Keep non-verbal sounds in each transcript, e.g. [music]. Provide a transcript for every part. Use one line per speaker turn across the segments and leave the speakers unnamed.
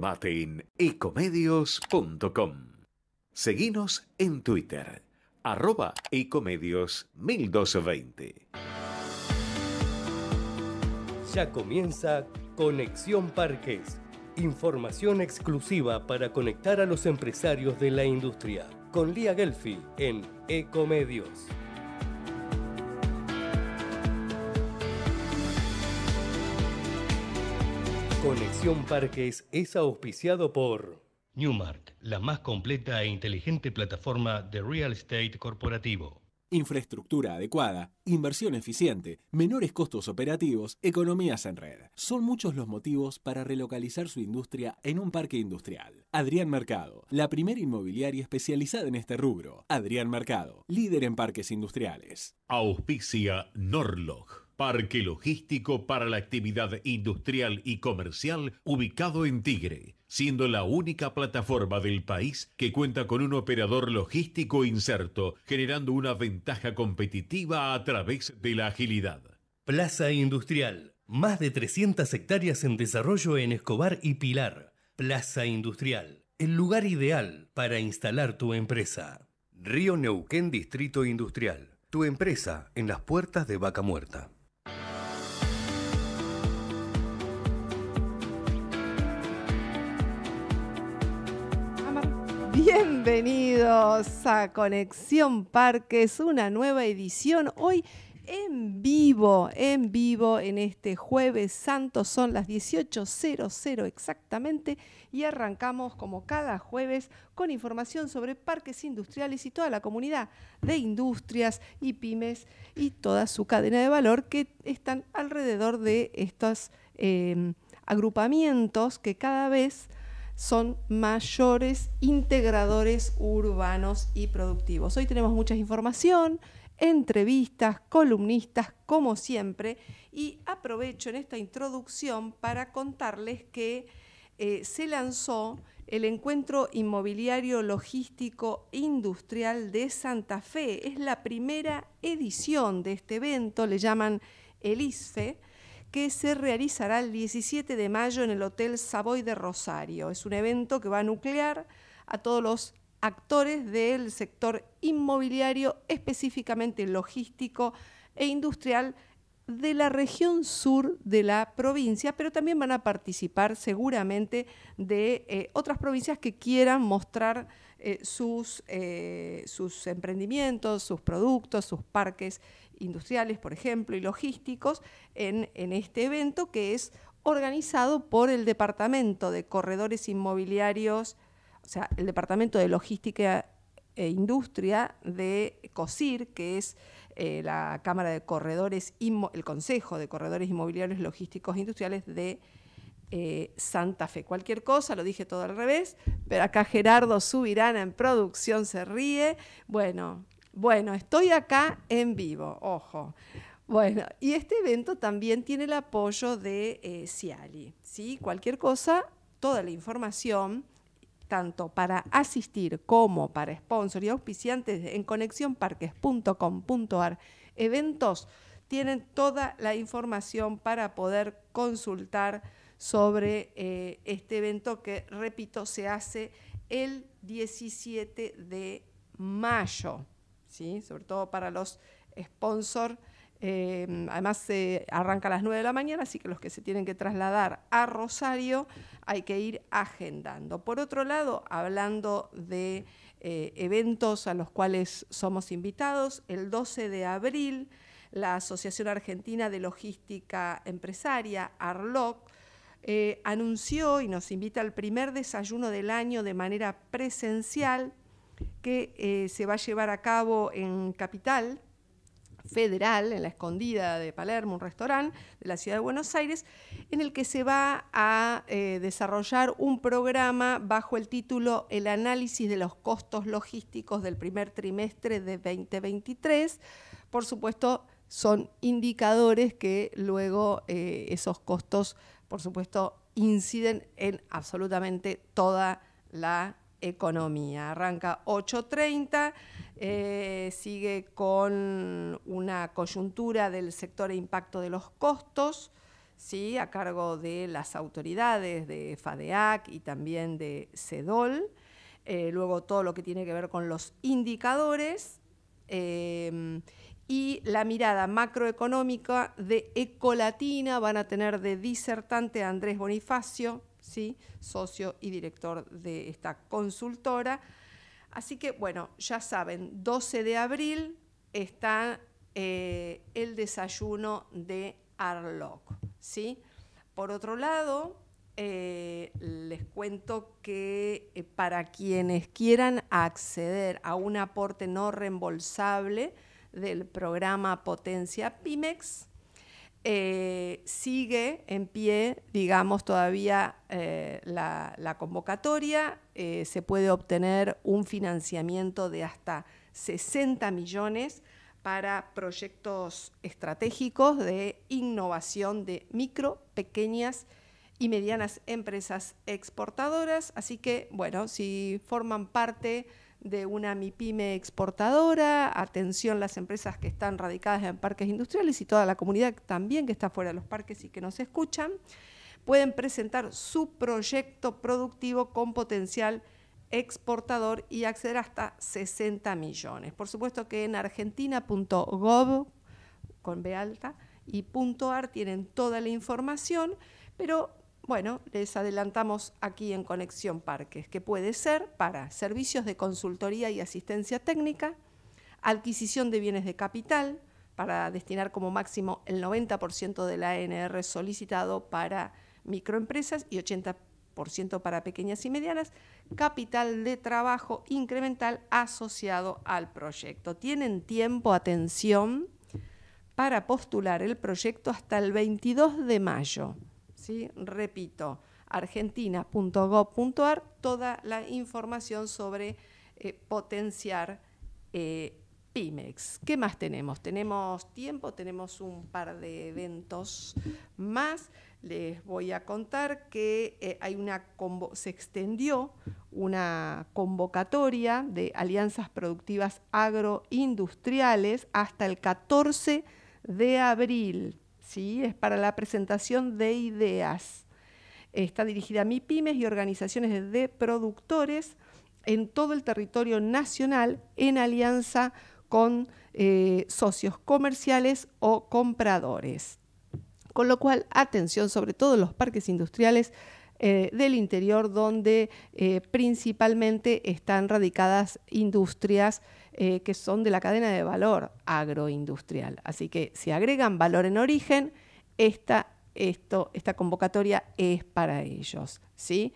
Informate en ecomedios.com. Seguinos en Twitter, arroba ecomedios 1220.
Ya comienza Conexión Parques. Información exclusiva para conectar a los empresarios de la industria. Con Lía Gelfi en Ecomedios. Conexión Parques es auspiciado por
Newmark, la más completa e inteligente plataforma de real estate corporativo.
Infraestructura adecuada, inversión eficiente, menores costos operativos, economías en red. Son muchos los motivos para relocalizar su industria en un parque industrial. Adrián Mercado, la primera inmobiliaria especializada en este rubro. Adrián Mercado, líder en parques industriales.
Auspicia Norlog Parque logístico para la actividad industrial y comercial ubicado en Tigre, siendo la única plataforma del país que cuenta con un operador logístico inserto, generando una ventaja competitiva a través de la agilidad.
Plaza Industrial, más de 300 hectáreas en desarrollo en Escobar y Pilar. Plaza Industrial, el lugar ideal para instalar tu empresa. Río Neuquén Distrito Industrial, tu empresa en las puertas de Vaca Muerta.
Bienvenidos a Conexión Parques, una nueva edición. Hoy en vivo, en vivo en este jueves santo, son las 18.00 exactamente y arrancamos como cada jueves con información sobre parques industriales y toda la comunidad de industrias y pymes y toda su cadena de valor que están alrededor de estos eh, agrupamientos que cada vez son mayores integradores urbanos y productivos. Hoy tenemos mucha información, entrevistas, columnistas, como siempre, y aprovecho en esta introducción para contarles que eh, se lanzó el Encuentro Inmobiliario Logístico Industrial de Santa Fe. Es la primera edición de este evento, le llaman el ISFE, que se realizará el 17 de mayo en el Hotel Savoy de Rosario. Es un evento que va a nuclear a todos los actores del sector inmobiliario, específicamente logístico e industrial de la región sur de la provincia, pero también van a participar seguramente de eh, otras provincias que quieran mostrar eh, sus, eh, sus emprendimientos, sus productos, sus parques industriales, por ejemplo, y logísticos en, este evento que es organizado por el Departamento de Corredores Inmobiliarios, sea, el Departamento de Logística e Industria de COSIR, que es eh, la Cámara de Corredores, el Consejo de Corredores Inmobiliarios Logísticos e Industriales de eh, Santa Fe. Cualquier cosa, lo dije todo al revés, pero acá Gerardo Subirana en producción se ríe. Bueno, bueno, estoy acá en vivo, ojo. Bueno, y este evento también tiene el apoyo de Ciali. ¿sí? Cualquier cosa, toda la información, tanto para asistir como para sponsor y auspiciantes en conexionparques.com.ar, eventos, tienen toda la información para poder consultar sobre eh, este evento que, repito, se hace el 17 de mayo sobre todo para los sponsors. Eh, además se arranca a las 9 de la mañana, así que los que se tienen que trasladar a Rosario hay que ir agendando. Por otro lado, hablando de eh, eventos a los cuales somos invitados, el 12 de abril la Asociación Argentina de Logística Empresaria, ARLOC, eh, anunció y nos invita al primer desayuno del año de manera presencial que eh, se va a llevar a cabo en Capital Federal, en la escondida de Palermo, un restaurante de la ciudad de Buenos Aires, en el que se va a eh, desarrollar un programa bajo el título El análisis de los costos logísticos del primer trimestre de 2023. Por supuesto, son indicadores que luego eh, esos costos, por supuesto, inciden en absolutamente toda la economía. Arranca 8.30, eh, sigue con una coyuntura del sector e impacto de los costos, ¿sí? a cargo de las autoridades de FADEAC y también de CEDOL. Eh, luego todo lo que tiene que ver con los indicadores em, y la mirada macroeconómica de Ecolatina van a tener de disertante Andrés Bonifacio, ¿sí? socio y director de esta consultora. Así que, bueno, ya saben, 12 de abril está eh, el desayuno de Arloc. ¿sí? Por otro lado, eh, les cuento que eh, para quienes quieran acceder a un aporte no reembolsable del programa Potencia Pimex, eh, sigue en pie, digamos, todavía la, la, convocatoria. se puede obtener un financiamiento de hasta 60 millones para proyectos estratégicos de innovación de micro, pequeñas y medianas empresas exportadoras. Así que, bueno, si forman parte de una MIPYME exportadora, atención las empresas que están radicadas en parques industriales y toda la comunidad también que está fuera de los parques y que nos escuchan, pueden presentar su proyecto productivo con potencial exportador y acceder hasta 60 millones. Por supuesto que en argentina.gov con B alta y .ar tienen toda la información, pero bueno, les adelantamos aquí en Conexión Parques, que puede ser para servicios de consultoría y asistencia técnica, adquisición de bienes de capital, para destinar como máximo el 90% del ANR solicitado para microempresas y 80% para pequeñas y medianas, capital de trabajo incremental asociado al proyecto. Tienen tiempo, atención, para postular el proyecto hasta el 22 de mayo. ¿Sí? Repito, argentina.gov.ar, toda la información sobre eh, potenciar eh, Pimex. ¿Qué más tenemos? Tenemos tiempo, tenemos un par de eventos más les voy a contar que eh, hay una se extendió una convocatoria de alianzas productivas agroindustriales hasta el 14 de abril. ¿Sí? Es para la presentación de ideas. Está dirigida a MIPIMES y organizaciones de productores en todo el territorio nacional en alianza con eh, socios comerciales o compradores. Con lo cual, atención, sobre todo los parques industriales eh, del interior, donde eh, principalmente están radicadas industrias eh, que son de la cadena de valor agroindustrial. Así que si agregan valor en origen, esta, esto, esta convocatoria es para ellos. ¿sí?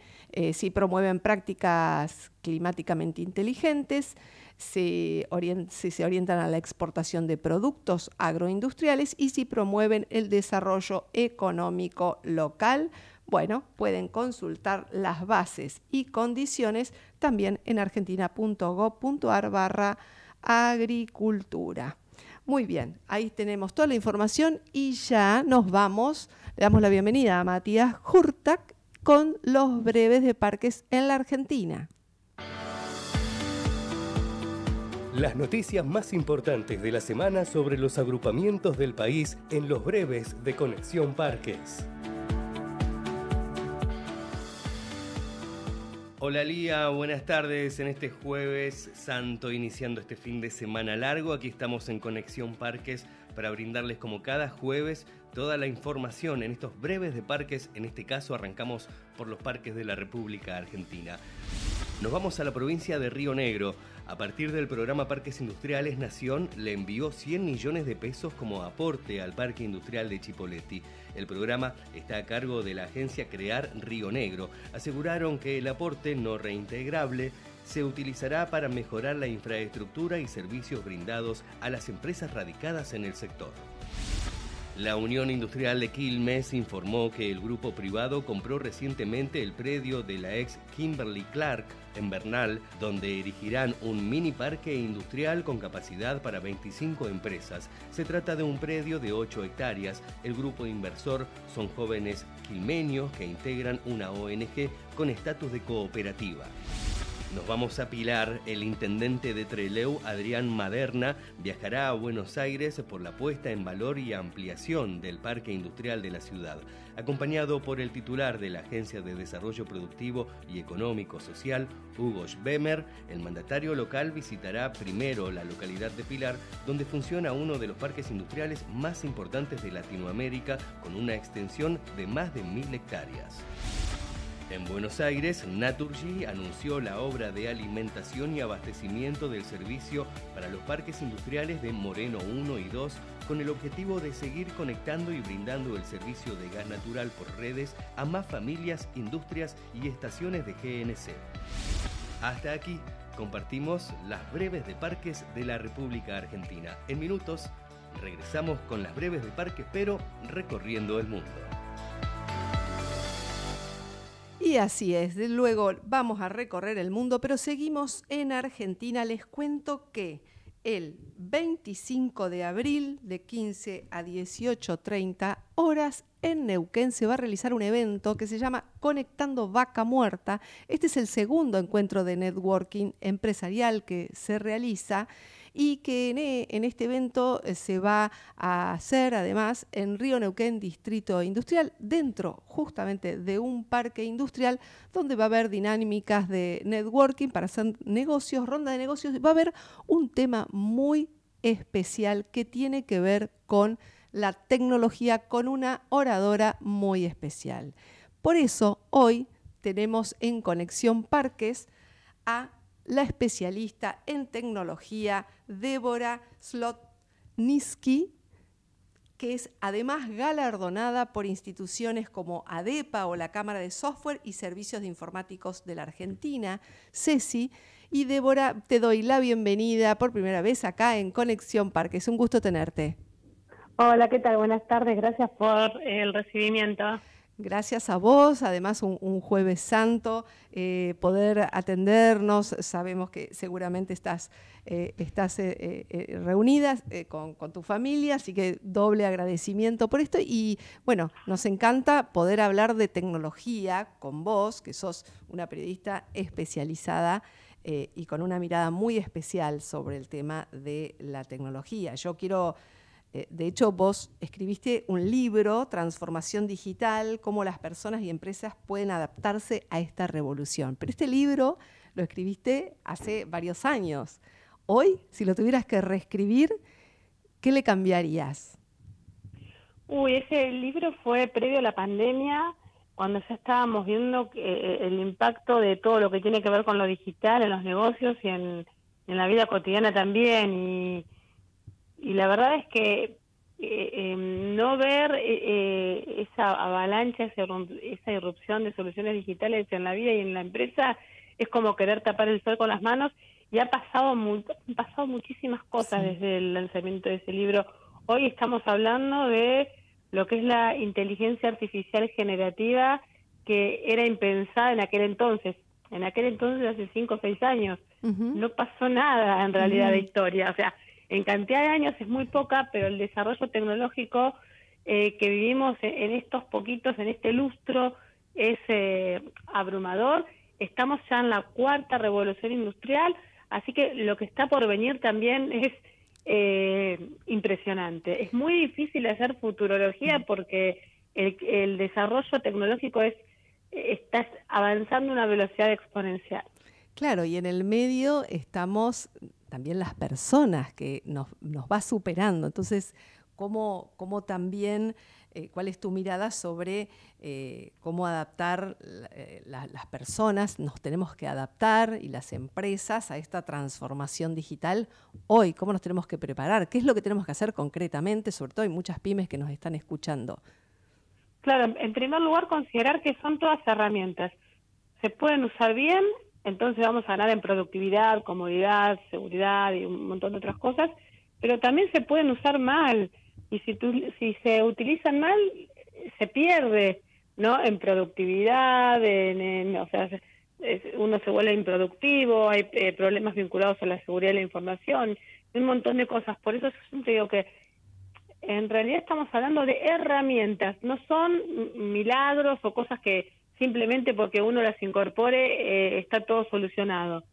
si promueven prácticas climáticamente inteligentes, si, se orientan a la exportación de productos agroindustriales y si promueven el desarrollo económico local. Bueno, pueden consultar las bases y condiciones también en argentina.gov.ar barra agricultura. Muy bien, ahí tenemos toda la información y ya nos vamos. Le damos la bienvenida a Matías Hurtak con los breves de parques en la Argentina.
Las noticias más importantes de la semana sobre los agrupamientos del país en los breves de Conexión Parques.
Hola Lía, buenas tardes en este jueves santo iniciando este fin de semana largo. Aquí estamos en Conexión Parques para brindarles como cada jueves toda la información en estos breves de parques. En este caso arrancamos por los parques de la República Argentina. Nos vamos a la provincia de Río Negro. A partir del programa Parques Industriales, Nación le envió 100 millones de pesos como aporte al Parque Industrial de Chipoleti. El programa está a cargo de la agencia Crear Río Negro. Aseguraron que el aporte no reintegrable se utilizará para mejorar la infraestructura y servicios brindados a las empresas radicadas en el sector. La Unión Industrial de Quilmes informó que el grupo privado compró recientemente el predio de la ex Kimberly Clark en Bernal, donde erigirán un mini parque industrial con capacidad para 25 empresas. Se trata de un predio de 8 hectáreas. El grupo inversor son jóvenes quilmenios que integran una ONG con estatus de cooperativa. Nos vamos a Pilar. El intendente de Treleu, Adrián Maderna, viajará a Buenos Aires por la puesta en valor y ampliación del parque industrial de la ciudad. Acompañado por el titular de la Agencia de Desarrollo Productivo y Económico Social, Hugo Schbemer, el mandatario local visitará primero la localidad de Pilar, donde funciona uno de los parques industriales más importantes de Latinoamérica, con una extensión de más de mil hectáreas. En Buenos Aires, Naturgy anunció la obra de alimentación y abastecimiento del servicio para los parques industriales de Moreno 1 y 2 con el objetivo de seguir conectando y brindando el servicio de gas natural por redes a más familias, industrias y estaciones de GNC. Hasta aquí compartimos las breves de parques de la República Argentina. En minutos regresamos con las breves de parques, pero recorriendo el mundo.
Y así es, luego vamos a recorrer el mundo, pero seguimos en Argentina. Les cuento que el 25 de abril de 15 a 18.30 horas en Neuquén se va a realizar un evento que se llama Conectando Vaca Muerta. Este es el segundo encuentro de networking empresarial que se realiza y que en, este evento eh, se va a hacer además en Río Neuquén, Distrito Industrial, dentro justamente de un parque industrial donde va a haber dinámicas de networking para hacer negocios, ronda de negocios, va a haber un tema muy especial que tiene que ver con la tecnología, con una oradora muy especial. Por eso hoy tenemos en Conexión Parques a la especialista en tecnología Débora Slotniski, que es además galardonada por instituciones como ADEPA o la Cámara de Software y Servicios de Informáticos de la Argentina, CESI. Y Débora, te doy la bienvenida por primera vez acá en Conexión Parque. Es un gusto tenerte.
Hola, ¿qué tal? Buenas tardes. Gracias por el recibimiento.
Gracias a vos, además un, jueves santo, eh, poder atendernos. Sabemos que seguramente estás, eh, estás eh, reunida con, con, tu familia, así que doble agradecimiento por esto. Y bueno, nos encanta poder hablar de tecnología con vos, que sos una periodista especializada. y con una mirada muy especial sobre el tema de la tecnología. Yo quiero eh, de hecho, vos escribiste un libro, Transformación Digital, cómo las personas y empresas pueden adaptarse a esta revolución. Pero este libro lo escribiste hace varios años. Hoy, si lo tuvieras que reescribir, ¿qué le cambiarías?
Uy, ese libro fue previo a la pandemia, cuando ya estábamos viendo eh, el impacto de todo lo que tiene que ver con lo digital en los negocios y en, en la vida cotidiana también. Y y la verdad es que eh, em, no ver eh, eh, esa avalancha, esa irrupción de soluciones digitales en la vida y en la empresa es como querer tapar el sol con las manos y ha pasado, han pasado muchísimas cosas desde el lanzamiento de ese libro. Hoy estamos hablando de lo que es la inteligencia artificial generativa que era impensada en aquel entonces. En aquel entonces, hace cinco o seis años, no pasó nada en realidad de historia. O sea, en cantidad de años es muy poca, pero el desarrollo tecnológico eh, que vivimos en, estos poquitos, en este lustro, es eh, abrumador. Estamos ya en la cuarta revolución industrial, así que lo que está por venir también es eh, impresionante. Es muy difícil hacer futurología porque el, el desarrollo tecnológico es está avanzando a una velocidad exponencial.
Claro, y en el medio estamos también las personas que nos, nos va superando. Entonces, ¿cómo, cómo también, eh, cuál es tu mirada sobre eh, cómo adaptar eh, las personas, nos tenemos que adaptar y las empresas a esta transformación digital hoy? ¿Cómo nos tenemos que preparar? ¿Qué es lo que tenemos que hacer concretamente? Sobre todo hay muchas pymes que nos están escuchando.
Claro, en primer lugar, considerar que son todas herramientas. Se pueden usar bien entonces vamos a ganar en productividad, comodidad, seguridad y un montón de otras cosas, pero también se pueden usar mal y si, si se utilizan mal se pierde, ¿no? En productividad, en, o sea, uno se vuelve improductivo, hay eh, problemas vinculados a la seguridad de la información, un montón de cosas. Por eso siempre digo que en realidad estamos hablando de herramientas, no son milagros o cosas que simplemente porque uno las incorpore eh, está todo solucionado.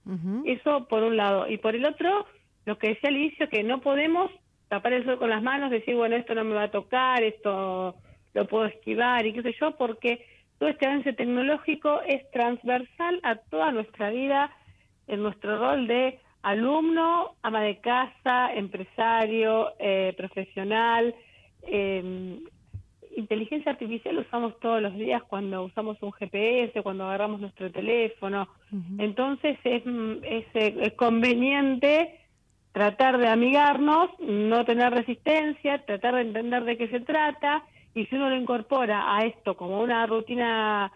Eso por un lado. Y por el otro, lo que decía Alicia, que no podemos tapar el sol con las manos, decir, bueno, esto no me va a tocar, esto lo puedo esquivar y qué sé yo, porque todo este avance tecnológico es transversal a toda nuestra vida, en nuestro rol de alumno, ama de casa, empresario, eh, profesional. Eh, inteligencia artificial usamos todos los días cuando usamos un GPS, cuando agarramos nuestro teléfono. Entonces es, es, conveniente tratar de amigarnos, no tener resistencia, tratar de entender de qué se trata y si uno lo incorpora a esto como una rutina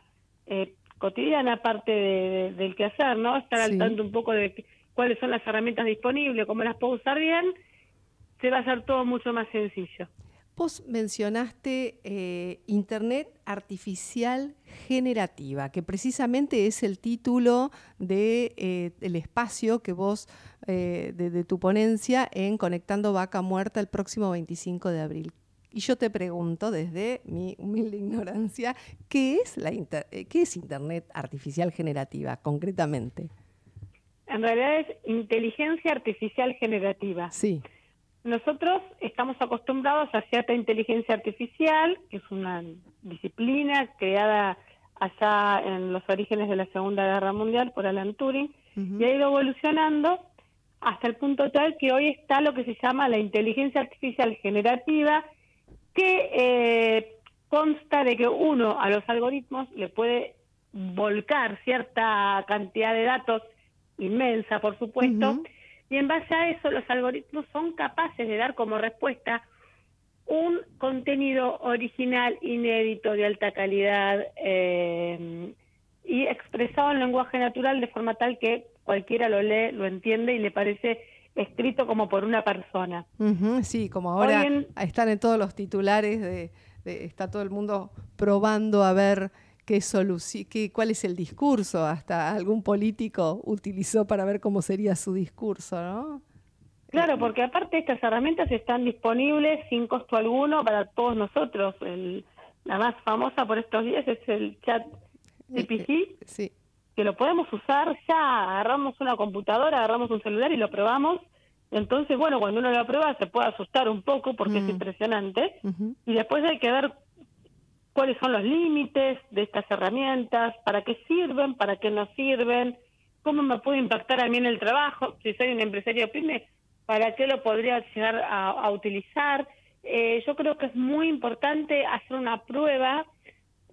eh, cotidiana, aparte de, del quehacer, ¿no? Estar al tanto un poco de cuáles son las herramientas disponibles, cómo las puedo usar bien, se va a hacer todo mucho más sencillo.
Vos mencionaste eh, Internet Artificial Generativa, que precisamente es el título de, eh, del espacio que vos, eh, de, tu ponencia en Conectando Vaca Muerta el próximo 25 de abril. Y yo te pregunto, desde mi humilde ignorancia, ¿qué es, la ¿qué es Internet Artificial Generativa concretamente?
En realidad es inteligencia artificial generativa.
Sí.
Nosotros estamos acostumbrados a cierta inteligencia artificial, que es una disciplina creada allá en los orígenes de la Segunda Guerra Mundial por Alan Turing, y ha ido evolucionando hasta el punto tal que hoy está lo que se llama la inteligencia artificial generativa, que eh, consta de que uno a los algoritmos le puede volcar cierta cantidad de datos inmensa, por supuesto, y en base a eso los algoritmos son capaces de dar como respuesta un contenido original, inédito, de alta calidad eh, y expresado en lenguaje natural de forma tal que cualquiera lo lee, lo entiende y le parece escrito como por una persona.
sí, como ahora están en todos los titulares, de, está todo el mundo probando a ver qué, qué, cuál es el discurso, hasta algún político utilizó para ver cómo sería su discurso, ¿no?
Claro, porque aparte estas herramientas están disponibles sin costo alguno para todos nosotros. la más famosa por estos días es el chat GPT, eh, sí. que lo podemos usar ya, agarramos una computadora, agarramos un celular y lo probamos. Entonces, bueno, cuando uno lo prueba se puede asustar un poco porque es mm. impresionante. Y después hay que ver cuáles son los límites de estas herramientas, para qué sirven, para qué no sirven, cómo me puede impactar a mí en el trabajo, si soy un empresario pyme, para qué lo podría llegar a, utilizar. Eh, yo creo que es muy importante hacer una prueba,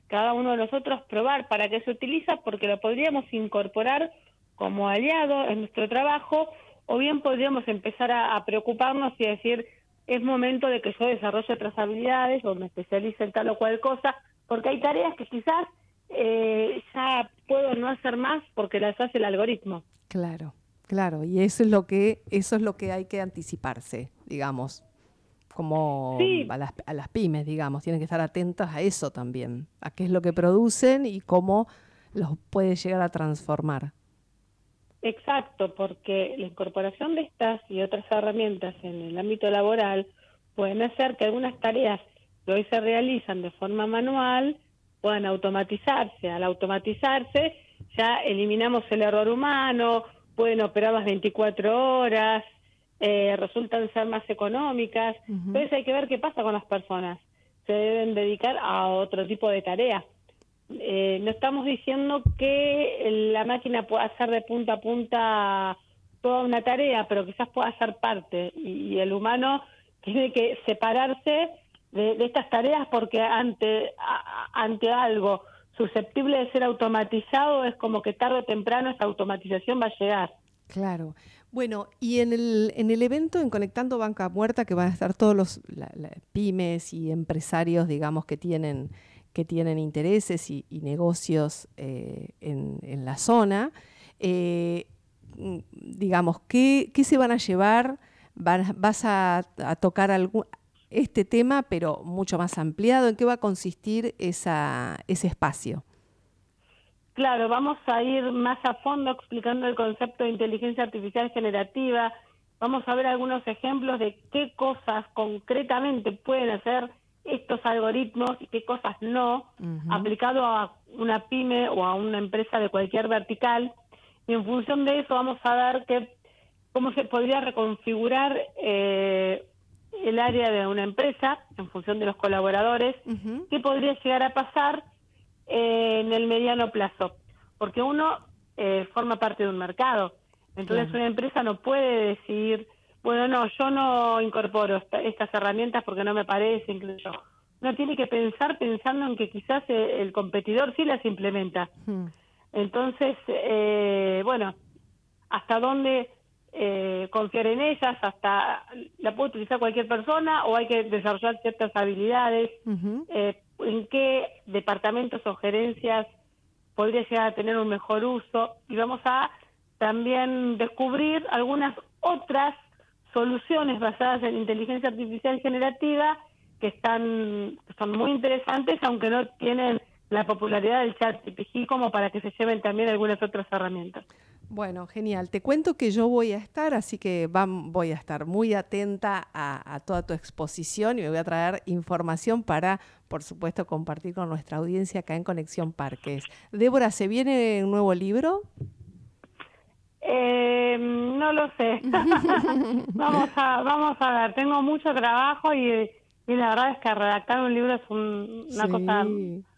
cada uno de nosotros probar para qué se utiliza, porque lo podríamos incorporar como aliado en nuestro trabajo, o bien podríamos empezar a preocuparnos y decir, es momento de que yo desarrolle otras habilidades o me especialice en tal o cual cosa, porque hay tareas que quizás eh, ya puedo no hacer más porque las hace el algoritmo.
Claro, claro, y eso es lo que eso es lo que hay que anticiparse, digamos, como a, las, a las pymes, digamos, tienen que estar atentas a eso también, a qué es lo que producen y cómo los puede llegar a transformar.
Exacto, porque la incorporación de estas y otras herramientas en el ámbito laboral pueden hacer que algunas tareas que hoy se realizan de forma manual puedan automatizarse. Al automatizarse ya eliminamos el error humano, pueden operar las 24 horas, eh, resultan ser más económicas. Entonces hay que ver qué pasa con las personas. Se deben dedicar a otro tipo de tareas eh, no estamos diciendo que la máquina pueda hacer de punta a punta toda una tarea, pero quizás pueda hacer parte y, el humano tiene que separarse de, estas tareas porque ante, ante algo susceptible de ser automatizado es como que tarde o temprano esa automatización va a llegar.
Claro. Bueno, y en el, en el evento en Conectando Banca Muerta, que van a estar todos los pymes y empresarios, digamos, que tienen que tienen intereses y, negocios eh, en, la zona. Eh, mm, digamos, ¿qué, se van a llevar? ¿Vas a, tocar algún, este tema, pero mucho más ampliado? ¿En qué va a consistir esa, ese espacio?
Claro, vamos a ir más a fondo explicando el concepto de inteligencia artificial generativa. Vamos a ver algunos ejemplos de qué cosas concretamente pueden hacer estos algoritmos y qué cosas no, aplicado a una pyme o a una empresa de cualquier vertical. Y en función de eso vamos a ver qué, cómo se podría reconfigurar eh, el área de una empresa en función de los colaboradores, qué podría llegar a pasar eh, en el mediano plazo. Porque uno eh, forma parte de un mercado. Entonces una empresa no puede decir, bueno, no, yo no incorporo estas herramientas porque no me parecen. Uno tiene que pensar pensando en que quizás el competidor sí las implementa. Entonces, eh, bueno, hasta dónde eh, confiar en ellas, hasta la puede utilizar cualquier persona o hay que desarrollar ciertas habilidades, eh, en qué departamentos o gerencias podría llegar a tener un mejor uso y vamos a también descubrir algunas otras soluciones basadas en inteligencia artificial generativa que están son muy interesantes aunque no tienen la popularidad del chat como para que se lleven también algunas otras herramientas.
Bueno, genial. Te cuento que yo voy a estar, así que voy a estar muy atenta a, toda tu exposición y me voy a traer información para, por supuesto, compartir con nuestra audiencia acá en Conexión Parques. Débora, ¿se viene un nuevo libro?
Eh, no lo sé. [laughs] vamos a vamos a ver. Tengo mucho trabajo y, la verdad es que redactar un libro es una cosa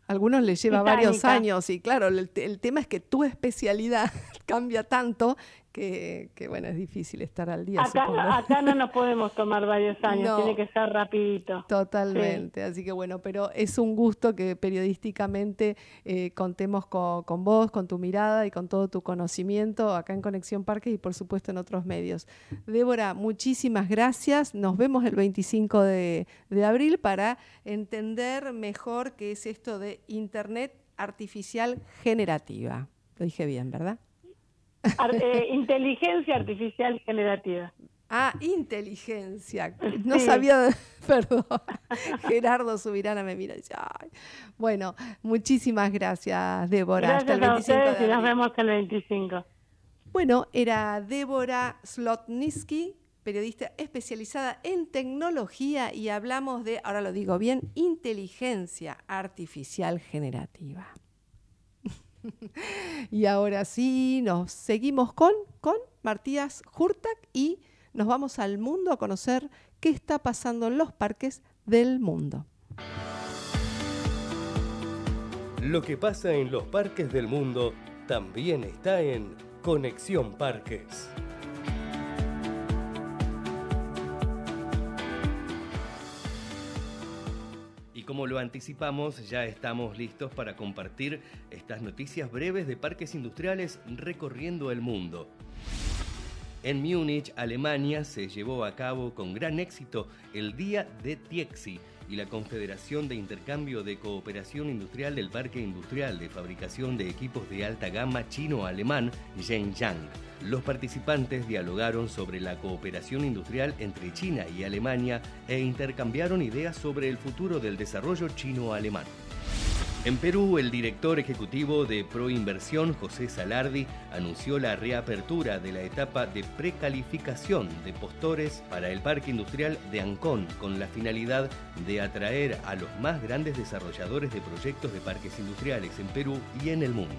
algunos les lleva varios años y claro, el, tema es que tu especialidad [laughs] cambia tanto que, bueno, es difícil estar al día.
Acá, no nos podemos tomar varios [laughs] años, tiene que ser rapidito.
Totalmente, así que bueno, pero es un gusto que periodísticamente eh, contemos con, vos, con tu mirada y con todo tu conocimiento acá en Conexión Parques y por supuesto en otros medios. Débora, muchísimas gracias, nos vemos el 25 de, de abril para entender mejor qué es esto de Internet artificial generativa. Lo dije bien, ¿verdad?
Eh, inteligencia artificial generativa.
Ah, inteligencia. No sabía, [laughs] perdón. Gerardo Subirana me mira y dice, Ay. bueno, muchísimas gracias, Débora.
Gracias Hasta el 25 a ustedes y nos vemos el 25.
Bueno, era Débora Slotnitsky, periodista especializada en tecnología y hablamos de, ahora lo digo bien, inteligencia artificial generativa. [laughs] y ahora sí, nos seguimos con, con Martías Hurtak y nos vamos al mundo a conocer qué está pasando en los parques del mundo.
Lo que pasa en los parques del mundo también está en Conexión Parques.
Como lo anticipamos, ya estamos listos para compartir estas noticias breves de parques industriales recorriendo el mundo. En Múnich, Alemania, se llevó a cabo con gran éxito el Día de Tiexi, y la Confederación de Intercambio de Cooperación Industrial del Parque Industrial de Fabricación de Equipos de Alta Gama Chino-Alemán, Zhejiang. Los participantes dialogaron sobre la cooperación industrial entre China y Alemania e intercambiaron ideas sobre el futuro del desarrollo chino-alemán. En Perú, el director ejecutivo de Proinversión, José Salardi, anunció la reapertura de la etapa de precalificación de postores para el parque industrial de Ancón, con la finalidad de atraer a los más grandes desarrolladores de proyectos de parques industriales en Perú y en el mundo.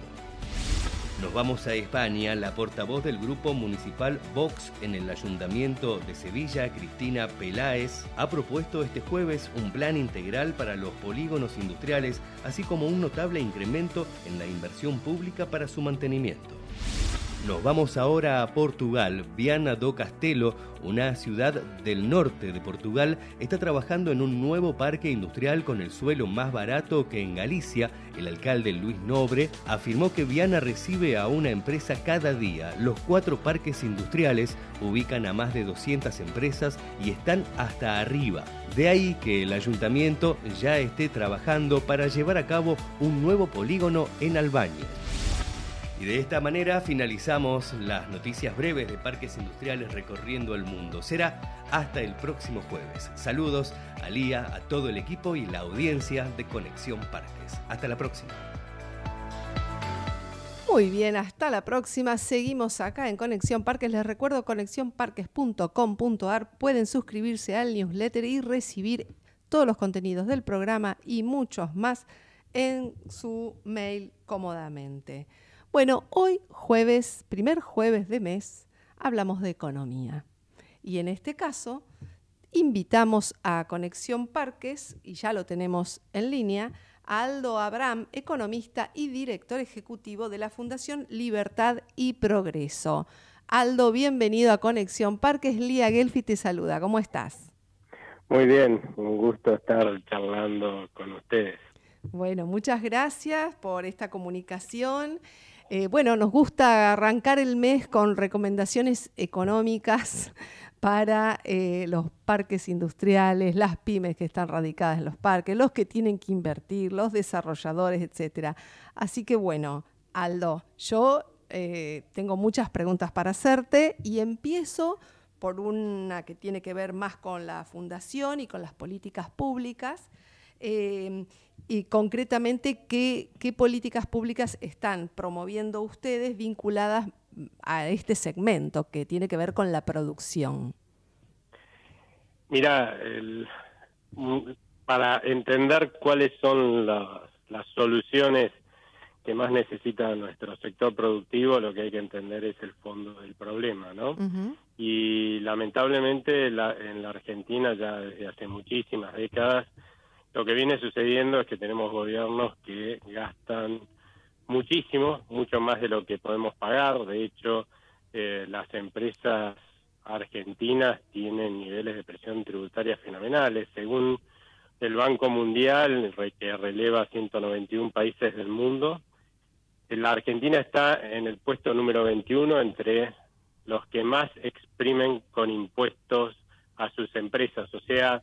Nos vamos a España. La portavoz del grupo municipal Vox en el Ayuntamiento de Sevilla, Cristina Peláez, ha propuesto este jueves un plan integral para los polígonos industriales, así como un notable incremento en la inversión pública para su mantenimiento. Nos vamos ahora a Portugal. Viana do Castelo, una ciudad del norte de Portugal, está trabajando en un nuevo parque industrial con el suelo más barato que en Galicia. El alcalde Luis Nobre afirmó que Viana recibe a una empresa cada día. Los cuatro parques industriales ubican a más de 200 empresas y están hasta arriba. De ahí que el ayuntamiento ya esté trabajando para llevar a cabo un nuevo polígono en Albania. Y de esta manera finalizamos las noticias breves de parques industriales recorriendo el mundo. Será hasta el próximo jueves. Saludos a Lía, a todo el equipo y la audiencia de Conexión Parques. Hasta la próxima.
Muy bien, hasta la próxima. Seguimos acá en Conexión Parques. Les recuerdo conexiónparques.com.ar. Pueden suscribirse al newsletter y recibir todos los contenidos del programa y muchos más en su mail cómodamente. Bueno, hoy jueves, primer jueves de mes, hablamos de economía. Y en este caso, invitamos a Conexión Parques, y ya lo tenemos en línea, a Aldo Abraham, economista y director ejecutivo de la Fundación Libertad y Progreso. Aldo, bienvenido a Conexión Parques. Lía Gelfi te saluda. ¿Cómo estás?
Muy bien, un gusto estar charlando con ustedes.
Bueno, muchas gracias por esta comunicación. Eh, bueno, nos gusta arrancar el mes con recomendaciones económicas [laughs] para eh, los parques industriales, las pymes que están radicadas en los parques, los que tienen que invertir, los desarrolladores, etcétera. Así que bueno, Aldo, yo eh, tengo muchas preguntas para hacerte y empiezo por una que tiene que ver más con la fundación y con las políticas públicas. Eh, y concretamente, ¿qué, políticas públicas están promoviendo ustedes vinculadas a este segmento que tiene que ver con la producción?
Mira, para entender cuáles son las soluciones que más necesita nuestro sector productivo, lo que hay que entender es el fondo del problema, ¿no? Y lamentablemente en la Argentina ya desde hace muchísimas décadas lo que viene sucediendo es que tenemos gobiernos que gastan muchísimo, mucho más de lo que podemos pagar. De hecho, eh, las empresas argentinas tienen niveles de presión tributaria fenomenales. Según el Banco Mundial, que releva 191 países del mundo, la Argentina está en el puesto número 21 entre los que más exprimen con impuestos a sus empresas. O sea,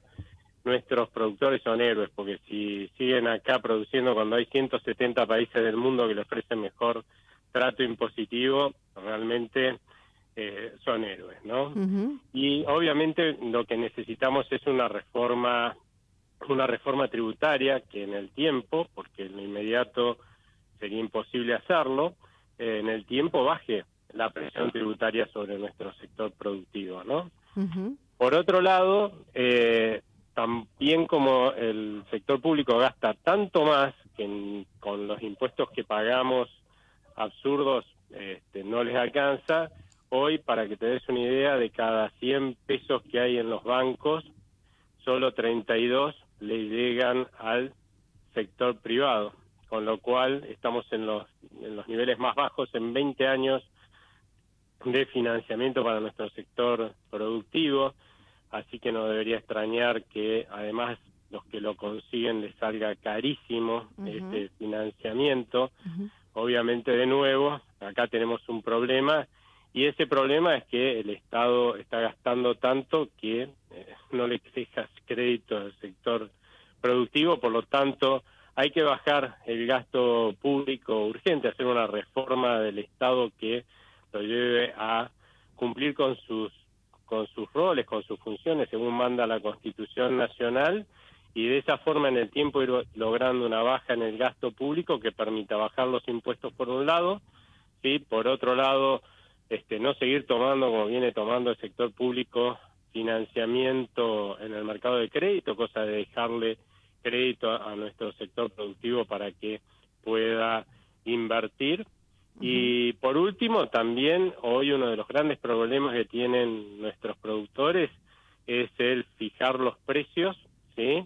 nuestros productores son héroes, porque si siguen acá produciendo cuando hay 170 países del mundo que le ofrecen mejor trato impositivo, realmente eh, son héroes, ¿no? Y obviamente lo que necesitamos es una reforma, una reforma tributaria que en el tiempo, porque en lo inmediato sería imposible hacerlo, eh, en el tiempo baje la presión tributaria sobre nuestro sector productivo, ¿no? Por otro lado, eh, también como el sector público gasta tanto más que con los impuestos que pagamos absurdos este, no les alcanza, hoy para que te des una idea de cada 100 pesos que hay en los bancos, solo 32 le llegan al sector privado, con lo cual estamos en los, en los niveles más bajos en 20 años de financiamiento para nuestro sector productivo así que no debería extrañar que además los que lo consiguen les salga carísimo este financiamiento. Obviamente, de nuevo, acá tenemos un problema y ese problema es que el Estado está gastando tanto que eh, no le dejas crédito al sector productivo, por lo tanto, hay que bajar el gasto público urgente, hacer una reforma del Estado que lo lleve a cumplir con sus con sus roles, con sus funciones, según manda la Constitución Nacional, y de esa forma en el tiempo ir logrando una baja en el gasto público que permita bajar los impuestos por un lado, sí, por otro lado, este, no seguir tomando como viene tomando el sector público financiamiento en el mercado de crédito, cosa de dejarle crédito a nuestro sector productivo para que pueda invertir y por último, también hoy uno de los grandes problemas que tienen nuestros productores es el fijar los precios, ¿sí?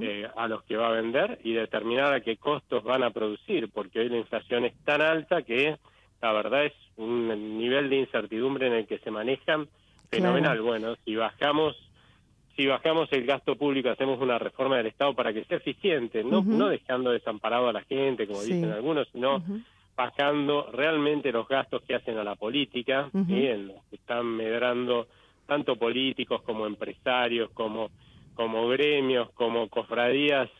Eh, a los que va a vender y determinar a qué costos van a producir, porque hoy la inflación es tan alta que la verdad es un nivel de incertidumbre en el que se manejan fenomenal. Bueno, si bajamos si bajamos el gasto público, hacemos una reforma del Estado para que sea eficiente, no, no dejando desamparado a la gente, como dicen algunos, sino bajando realmente los gastos que hacen a la política, en los que están medrando tanto políticos como empresarios, como, como gremios, como cofradías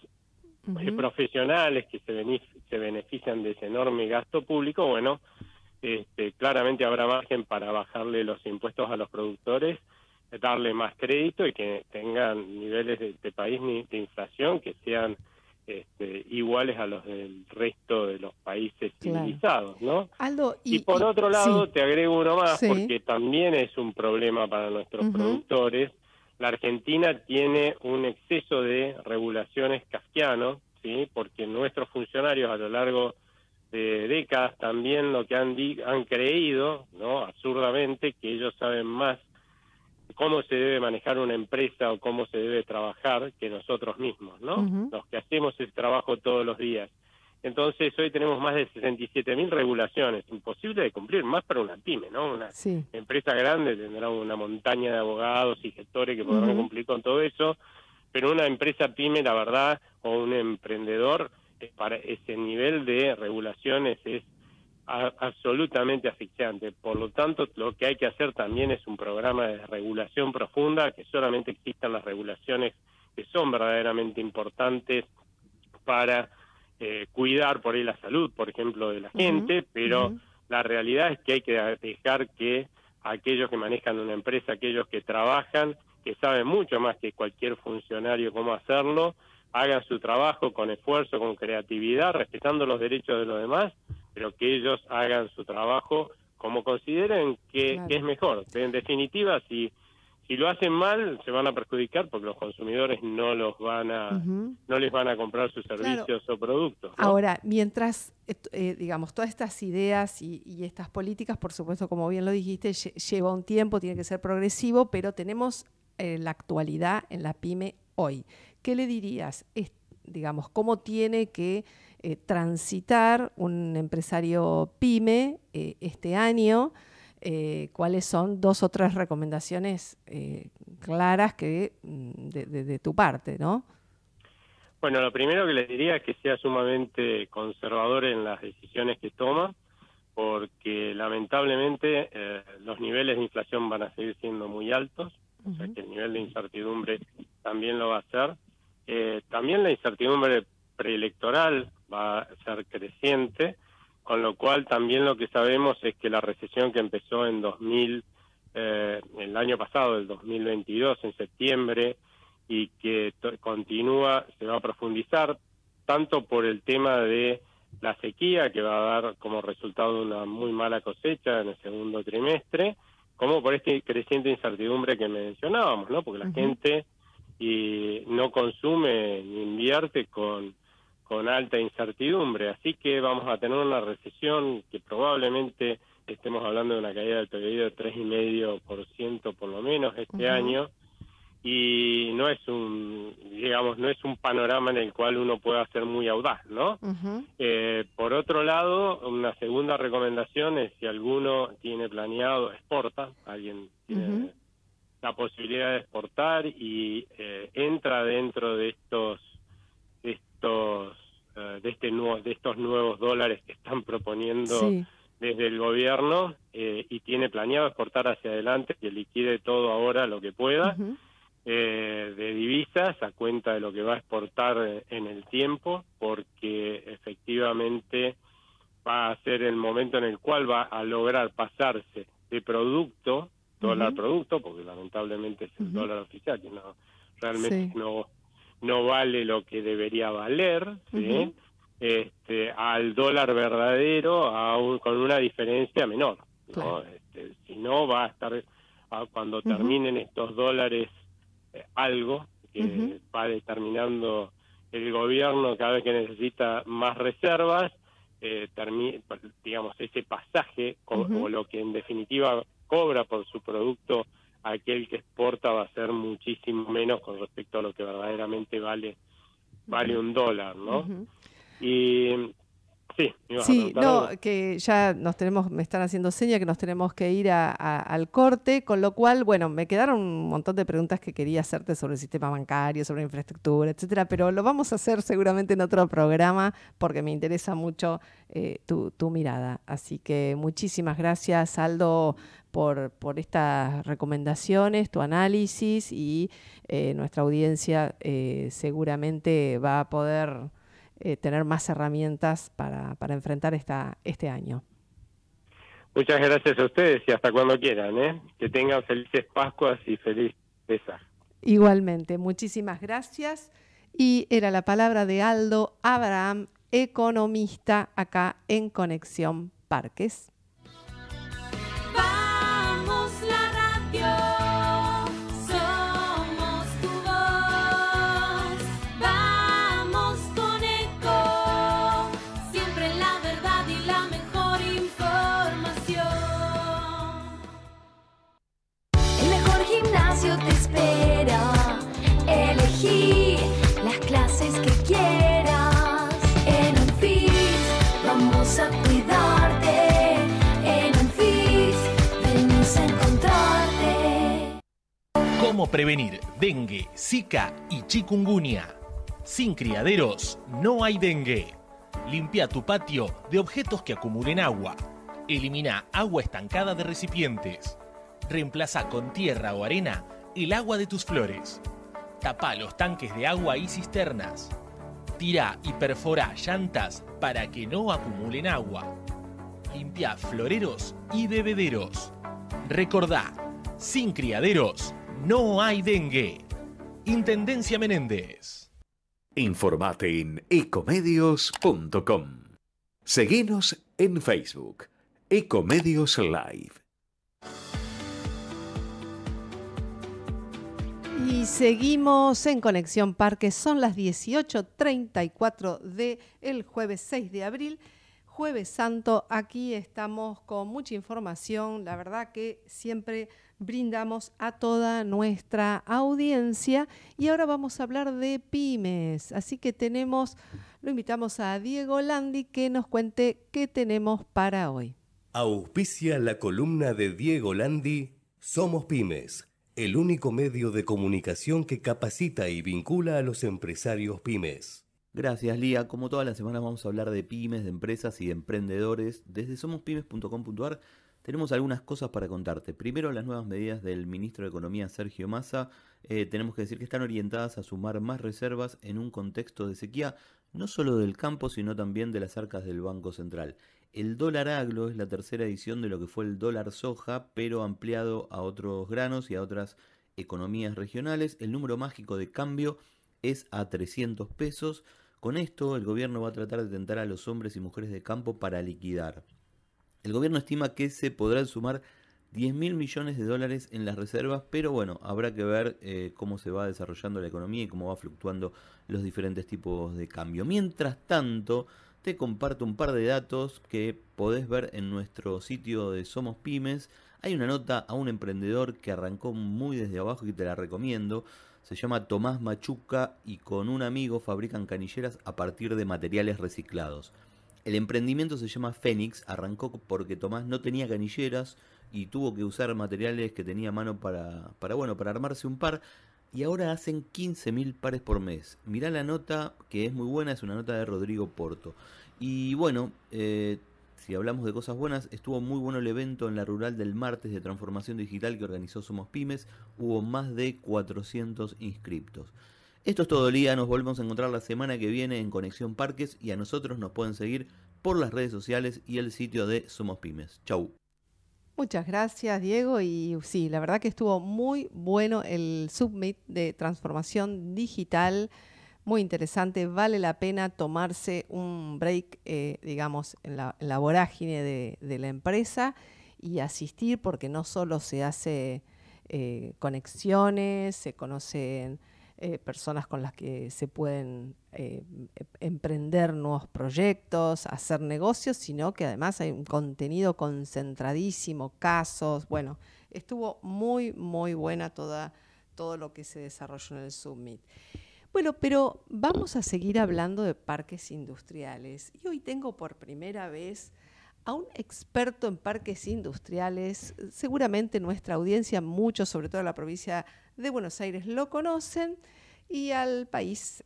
eh, profesionales que se, se benefician de ese enorme gasto público, bueno, este, claramente habrá margen para bajarle los impuestos a los productores, darle más crédito y que tengan niveles de, de país de inflación que sean este, iguales a los del resto de los países civilizados, ¿no? y, por otro lado, te agrego uno más, porque también es un problema para nuestros productores, la Argentina tiene un exceso de regulaciones kafkiano, ¿sí? porque nuestros funcionarios a lo largo de décadas también lo que han, han creído, ¿no? absurdamente, que ellos saben más cómo se debe manejar una empresa o cómo se debe trabajar que nosotros mismos, ¿no? Los que hacemos el trabajo todos los días. Entonces hoy tenemos más de 67 mil regulaciones, imposible de cumplir, más para una pyme, ¿no? Una empresa grande tendrá una montaña de abogados y gestores que podrán cumplir con todo eso, pero una empresa pyme, la verdad, o un emprendedor, para ese nivel de regulaciones es absolutamente asfixiante. Por lo tanto, lo que hay que hacer también es un programa de regulación profunda, que solamente existan las regulaciones que son verdaderamente importantes para eh, cuidar por ahí la salud, por ejemplo, de la gente, pero la realidad es que hay que dejar que aquellos que manejan una empresa, aquellos que trabajan, que saben mucho más que cualquier funcionario cómo hacerlo, hagan su trabajo con esfuerzo, con creatividad, respetando los derechos de los demás, pero que ellos hagan su trabajo como consideren que, es mejor. En definitiva, si si lo hacen mal se van a perjudicar porque los consumidores no los van a no les van a comprar sus servicios o productos
ahora mientras eh, digamos todas estas ideas y, estas políticas por supuesto como bien lo dijiste lleva un tiempo tiene que ser progresivo pero tenemos eh, la actualidad en la pyme hoy. Qué le dirías digamos cómo tiene que eh, transitar un empresario pyme este año eh, cuáles son dos o tres recomendaciones eh, claras que mm, de, tu parte, ¿no?
Bueno, lo primero que le diría es que sea sumamente conservador en las decisiones que toma, porque lamentablemente eh, los niveles de inflación van a seguir siendo muy altos, o sea que el nivel de incertidumbre también lo va a ser. también la incertidumbre preelectoral va a ser creciente, con lo cual también lo que sabemos es que la recesión que empezó en 2000, eh, el año pasado, el 2022, en septiembre, y que continúa, se va a profundizar, tanto por el tema de la sequía, que va a dar como resultado una muy mala cosecha en el segundo trimestre, como por este creciente incertidumbre que mencionábamos, ¿no? Porque la gente y no consume ni invierte con con alta incertidumbre. Así que vamos a tener una recesión que probablemente estemos hablando de una caída del PIB de 3,5% por lo menos este año. Y no es un digamos no es un panorama en el cual uno pueda ser muy audaz no eh, por otro lado una segunda recomendación es si alguno tiene planeado exporta alguien tiene la posibilidad de exportar y eh, entra dentro de estos estos eh, de este nuevo, de estos nuevos dólares que están proponiendo desde el gobierno eh, y tiene planeado exportar hacia adelante que liquide todo ahora lo que pueda eh, de divisas a cuenta de lo que va a exportar en el tiempo porque efectivamente va a ser el momento en el cual va a lograr pasarse de producto dólar producto porque lamentablemente es el dólar oficial que no realmente no no vale lo que debería valer, ¿sí? este, al dólar verdadero aún con una diferencia menor. ¿no? Este, si no, va a estar, ah, cuando terminen estos dólares, eh, algo que va determinando el gobierno cada vez que necesita más reservas, eh, digamos, ese pasaje, o lo que en definitiva cobra por su producto aquel que exporta va a ser muchísimo menos con respecto a lo que verdaderamente vale vale un dólar, ¿no? Y sí,
sí no, que ya nos tenemos, me están haciendo seña que nos tenemos que ir al corte, con lo cual, bueno, me quedaron un montón de preguntas que quería hacerte sobre el sistema bancario, sobre infraestructura, etcétera, pero lo vamos a hacer seguramente en otro programa porque me interesa mucho eh, tu, tu mirada. Así que muchísimas gracias, Aldo por, por estas recomendaciones, tu análisis y eh, nuestra audiencia eh, seguramente va a poder eh, tener más herramientas para, para enfrentar esta, este año.
Muchas gracias a ustedes y hasta cuando quieran. ¿eh? Que tengan felices Pascuas y feliz Pesaj.
Igualmente, muchísimas gracias. Y era la palabra de Aldo Abraham, economista acá en Conexión Parques.
Cómo prevenir dengue, zika y chikungunya. Sin criaderos no hay dengue. Limpia tu patio de objetos que acumulen agua. Elimina agua estancada de recipientes. Reemplaza con tierra o arena el agua de tus flores. Tapa los tanques de agua y cisternas. Tira y perfora llantas para que no acumulen agua. Limpia floreros y bebederos. Recordá, sin criaderos no hay dengue. Intendencia Menéndez.
Informate en ecomedios.com. Seguinos en Facebook, Ecomedios Live.
Y seguimos en Conexión Parque, son las 18.34 de el jueves 6 de abril, jueves santo, aquí estamos con mucha información, la verdad que siempre brindamos a toda nuestra audiencia y ahora vamos a hablar de pymes, así que tenemos, lo invitamos a Diego Landi que nos cuente qué tenemos para hoy.
Auspicia la columna de Diego Landi, Somos Pymes el único medio de comunicación que capacita y vincula a los empresarios pymes.
Gracias, Lía. Como todas las semanas vamos a hablar de pymes, de empresas y de emprendedores. Desde somospymes.com.ar tenemos algunas cosas para contarte. Primero, las nuevas medidas del ministro de Economía, Sergio Massa. Eh, tenemos que decir que están orientadas a sumar más reservas en un contexto de sequía, no solo del campo, sino también de las arcas del Banco Central. El dólar agro es la tercera edición de lo que fue el dólar soja, pero ampliado a otros granos y a otras economías regionales. El número mágico de cambio es a 300 pesos. Con esto, el gobierno va a tratar de tentar a los hombres y mujeres de campo para liquidar. El gobierno estima que se podrán sumar 10 mil millones de dólares en las reservas, pero bueno, habrá que ver eh, cómo se va desarrollando la economía y cómo va fluctuando los diferentes tipos de cambio. Mientras tanto, te comparto un par de datos que podés ver en nuestro sitio de Somos Pymes. Hay una nota a un emprendedor que arrancó muy desde abajo y te la recomiendo. Se llama Tomás Machuca y con un amigo fabrican canilleras a partir de materiales reciclados. El emprendimiento se llama Fénix, arrancó porque Tomás no tenía canilleras y tuvo que usar materiales que tenía a mano para, bueno, para armarse un par y ahora hacen 15.000 pares por mes. Mirá la nota, que es muy buena, es una nota de Rodrigo Porto. Y bueno, eh, si hablamos de cosas buenas, estuvo muy bueno el evento en la rural del martes de transformación digital que organizó Somos Pymes. Hubo más de 400 inscriptos. Esto es todo, día. Nos volvemos a encontrar la semana que viene en Conexión Parques y a nosotros nos pueden seguir por las redes sociales y el sitio de Somos Pymes. Chau.
Muchas gracias, Diego. Y sí, la verdad que estuvo muy bueno el Submit de transformación digital. Muy interesante. Vale la pena tomarse un break, eh, digamos, en la, vorágine de, la empresa y asistir porque no solo se hace eh, conexiones, se conocen eh, personas con las que se pueden emprender nuevos proyectos, hacer negocios, sino que además hay un contenido concentradísimo, casos, bueno, estuvo muy, muy buena toda, todo lo que se desarrolló en el Summit. Bueno, pero vamos a seguir hablando de parques industriales. Y hoy tengo por primera vez a un experto en parques industriales. Seguramente nuestra audiencia, muchos, sobre todo en la provincia de Buenos Aires lo conocen y al país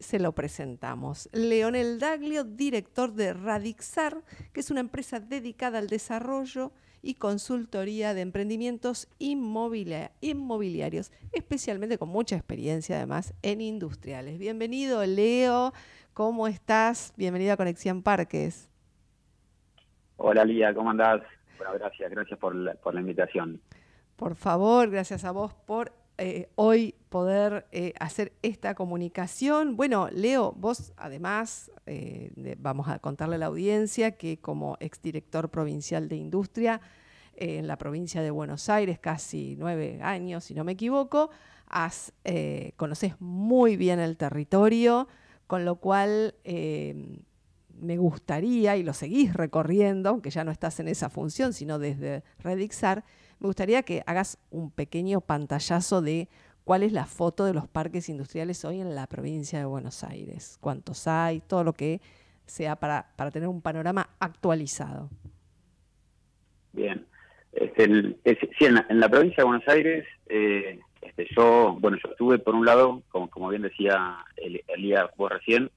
se lo presentamos. Leonel Daglio, director de Radixar, que es una empresa dedicada al desarrollo y consultoría de emprendimientos inmobiliarios, especialmente con mucha experiencia además en industriales. Bienvenido, Leo. ¿Cómo estás? Bienvenido a Conexión Parques.
Hola, Lía, ¿cómo andás? Bueno, gracias, gracias por por la invitación.
Por favor, gracias a vos por eh, hoy poder eh, hacer esta comunicación. Bueno, Leo, vos además, eh, vamos a contarle a la audiencia que como exdirector provincial de industria en la provincia de Buenos Aires, casi nueve años, si no me equivoco, has, conoces muy bien el territorio, con lo cual me gustaría, y lo seguís recorriendo, aunque ya no estás en esa función, sino desde Redixar, me gustaría que hagas un pequeño pantallazo de cuál es la foto de los parques industriales hoy en la provincia de Buenos Aires, cuántos hay, todo lo que sea para, para tener un panorama actualizado.
Bien. sí, en la, provincia de Buenos Aires eh, Este, yo, bueno, yo estuve por un lado, como, como bien decía el, Elías vos recién,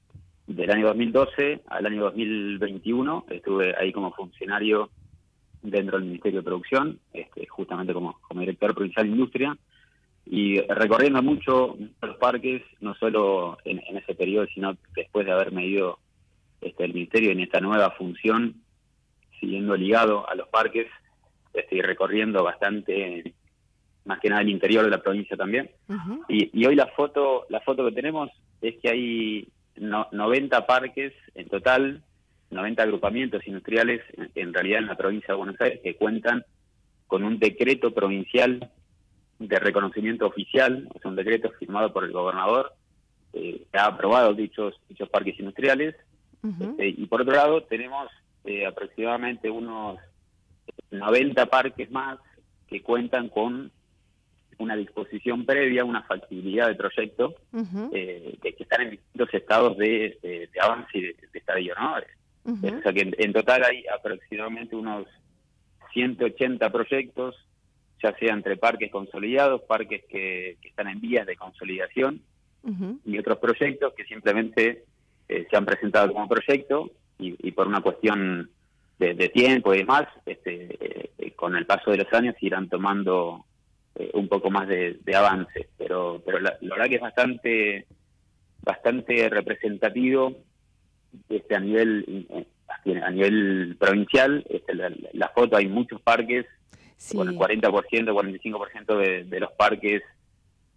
del año 2012 al año 2021 estuve ahí como funcionario dentro del Ministerio de Producción, este, justamente como, como director provincial de Industria, y recorriendo mucho los parques, no solo en, ese periodo, sino después de haber medido este, el Ministerio en esta nueva función, siguiendo ligado a los parques, estoy recorriendo bastante, más que nada el interior de la provincia también. y, hoy la foto, la foto que tenemos es que hay 90 parques en total, 90 agrupamientos industriales en, realidad en la provincia de Buenos Aires que cuentan con un decreto provincial de reconocimiento oficial, es un decreto firmado por el gobernador eh, que ha aprobado dichos, dichos parques industriales. Este, y por otro lado tenemos eh, aproximadamente unos 90 parques más que cuentan con una disposición previa, una factibilidad de proyecto, eh, que, están en distintos estados de, avance y de, estadio, ¿no? O sea que en, total hay aproximadamente unos 180 proyectos, ya sea entre parques consolidados, parques que, están en vías de consolidación y otros proyectos que simplemente eh, se han presentado como proyecto y, por una cuestión de, tiempo y demás, este, eh, con el paso de los años irán tomando eh, un poco más de, avance, pero pero la, verdad que es bastante bastante representativo este a nivel a nivel provincial este, la, foto hay muchos parques con el 40% 45% de, de los parques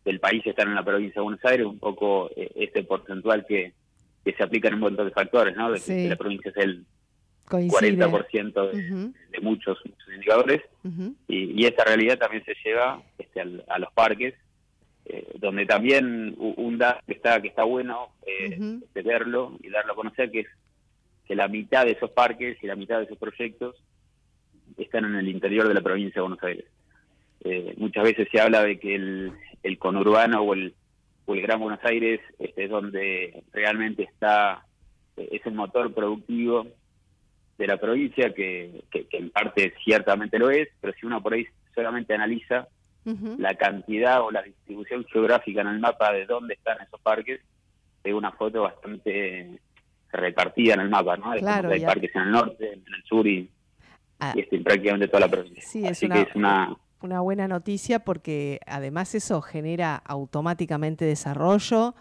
del país están en la provincia de Buenos Aires un poco eh, este porcentual que, que se aplica en un montón de factores no de que la provincia es el 40% de, de, muchos, indicadores, y, esa realidad también se lleva este, a los parques, eh, donde también un dato que está, que está bueno eh, de verlo y darlo a conocer, que es que la mitad de esos parques y la mitad de esos proyectos están en el interior de la provincia de Buenos Aires. Eh, muchas veces se habla de que el, el conurbano o el, o el Gran Buenos Aires este, es donde realmente está, es el motor productivo de la provincia, que, que, en parte ciertamente lo es, pero si uno por ahí solamente analiza la cantidad o la distribución geográfica en el mapa de dónde están esos parques, es una foto bastante repartida en el mapa, ¿no? hay parques en el norte, en el sur y, ah. este, prácticamente toda la provincia.
Sí, es una, es una... una buena noticia porque además eso genera automáticamente desarrollo,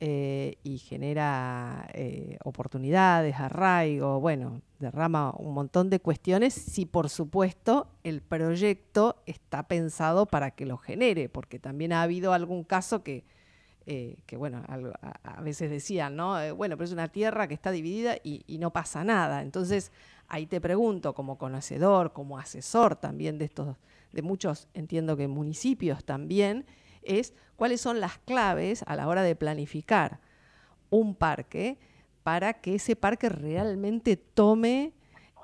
eh, y genera eh, oportunidades, arraigo, bueno, derrama un montón de cuestiones si por supuesto el proyecto está pensado para que lo genere, porque también ha habido algún caso que, eh, que bueno, a, veces decían, ¿no? bueno, pero es una tierra que está dividida y, y no pasa nada. Entonces, ahí te pregunto, como conocedor, como asesor también de estos, de muchos, entiendo que municipios también, es cuáles son las claves a la hora de planificar un parque para que ese parque realmente tome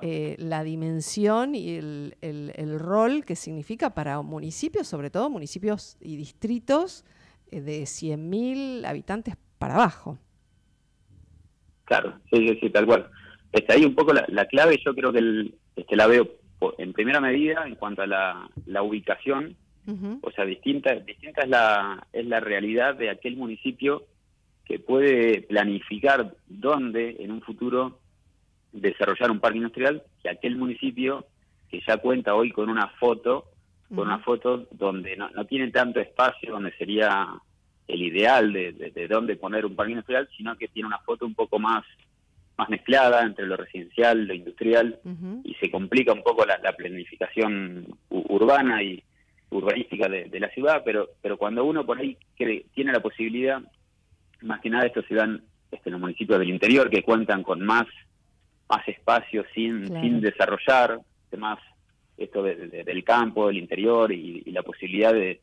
eh, la dimensión y el, rol que significa para municipios, sobre todo municipios y distritos eh, de 100.000 habitantes para abajo.
Claro, sí, sí, tal cual. Este, ahí un poco la, clave yo creo que este, la veo en primera medida en cuanto a la ubicación o sea, distinta, distinta es la, es la realidad de aquel municipio que puede planificar dónde en un futuro desarrollar un parque industrial que aquel municipio que ya cuenta hoy con una foto, con una foto donde no, no tiene tanto espacio, donde sería el ideal de, de, dónde poner un parque industrial, sino que tiene una foto un poco más más mezclada entre lo residencial, lo industrial, y se complica un poco la, la planificación urbana y, urbanística de, la ciudad, pero pero cuando uno por ahí tiene la posibilidad, más que nada esto se dan este, en los municipios del interior que cuentan con más más espacio sin sin desarrollar, más esto del campo, del interior y, la posibilidad de,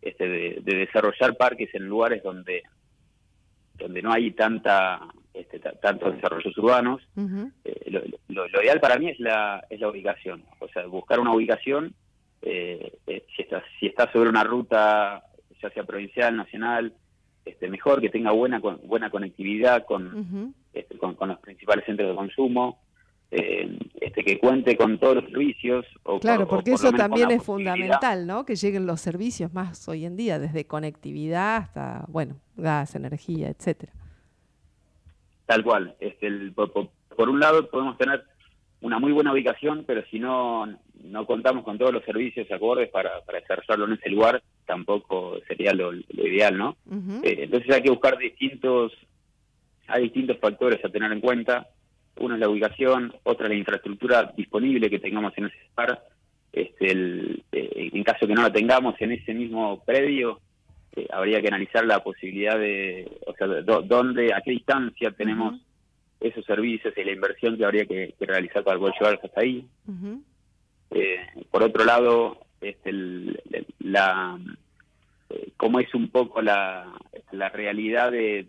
este, de, desarrollar parques en lugares donde donde no hay tanta este, tantos desarrollos urbanos. Eh, lo, lo, ideal para mí es la, es la ubicación, o sea, buscar una ubicación eh, eh, si, está, si está sobre una ruta, ya sea provincial, nacional, este, mejor, que tenga buena buena conectividad con, este, con, los principales centros de consumo, eh, este, que cuente con todos los servicios. O
claro, porque eso también es fundamental, ¿no? Que lleguen los servicios más hoy en día, desde conectividad hasta, bueno, gas, energía, etcétera.
Tal cual. Este, el, por, un lado podemos tener una muy buena ubicación, pero si no no contamos con todos los servicios acordes para, para desarrollarlo en ese lugar, tampoco sería lo, ideal, ¿no? Eh, entonces hay que buscar distintos, hay distintos factores a tener en cuenta uno es la ubicación, otra es la infraestructura disponible que tengamos en ese lugar. Este, el, eh, en caso que no la tengamos en ese mismo predio, eh, habría que analizar la posibilidad de, o sea, dónde, a qué distancia tenemos esos servicios y la inversión que habría que, realizar para poder llevarlos hasta ahí. Eh, por otro lado, este, la, cómo es un poco la, la realidad de,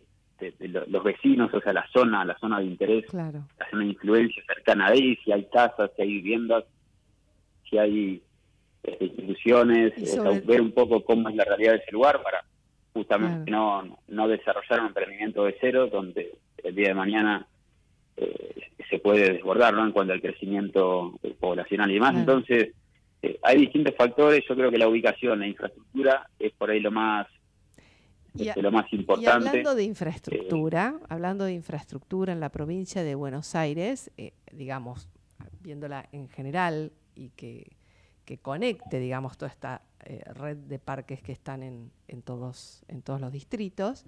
los vecinos, o sea, la zona, la zona de interés, claro. la zona de influencia cercana a ahí, si hay casas, si hay viviendas, si hay este, instituciones, eh, ver un poco cómo es la realidad de ese lugar para justamente no, no desarrollar un emprendimiento de cero donde el día de mañana eh, se puede desbordar ¿no? en cuanto al crecimiento poblacional y demás. Entonces, eh, hay distintos factores, yo creo que la ubicación, la infraestructura es por ahí lo más y, lo más importante.
Y hablando de infraestructura, hablando de infraestructura en la provincia de Buenos Aires, eh, digamos, viéndola en general y que, que conecte, digamos, toda esta eh, red de parques que están en, en, todos, en todos los distritos,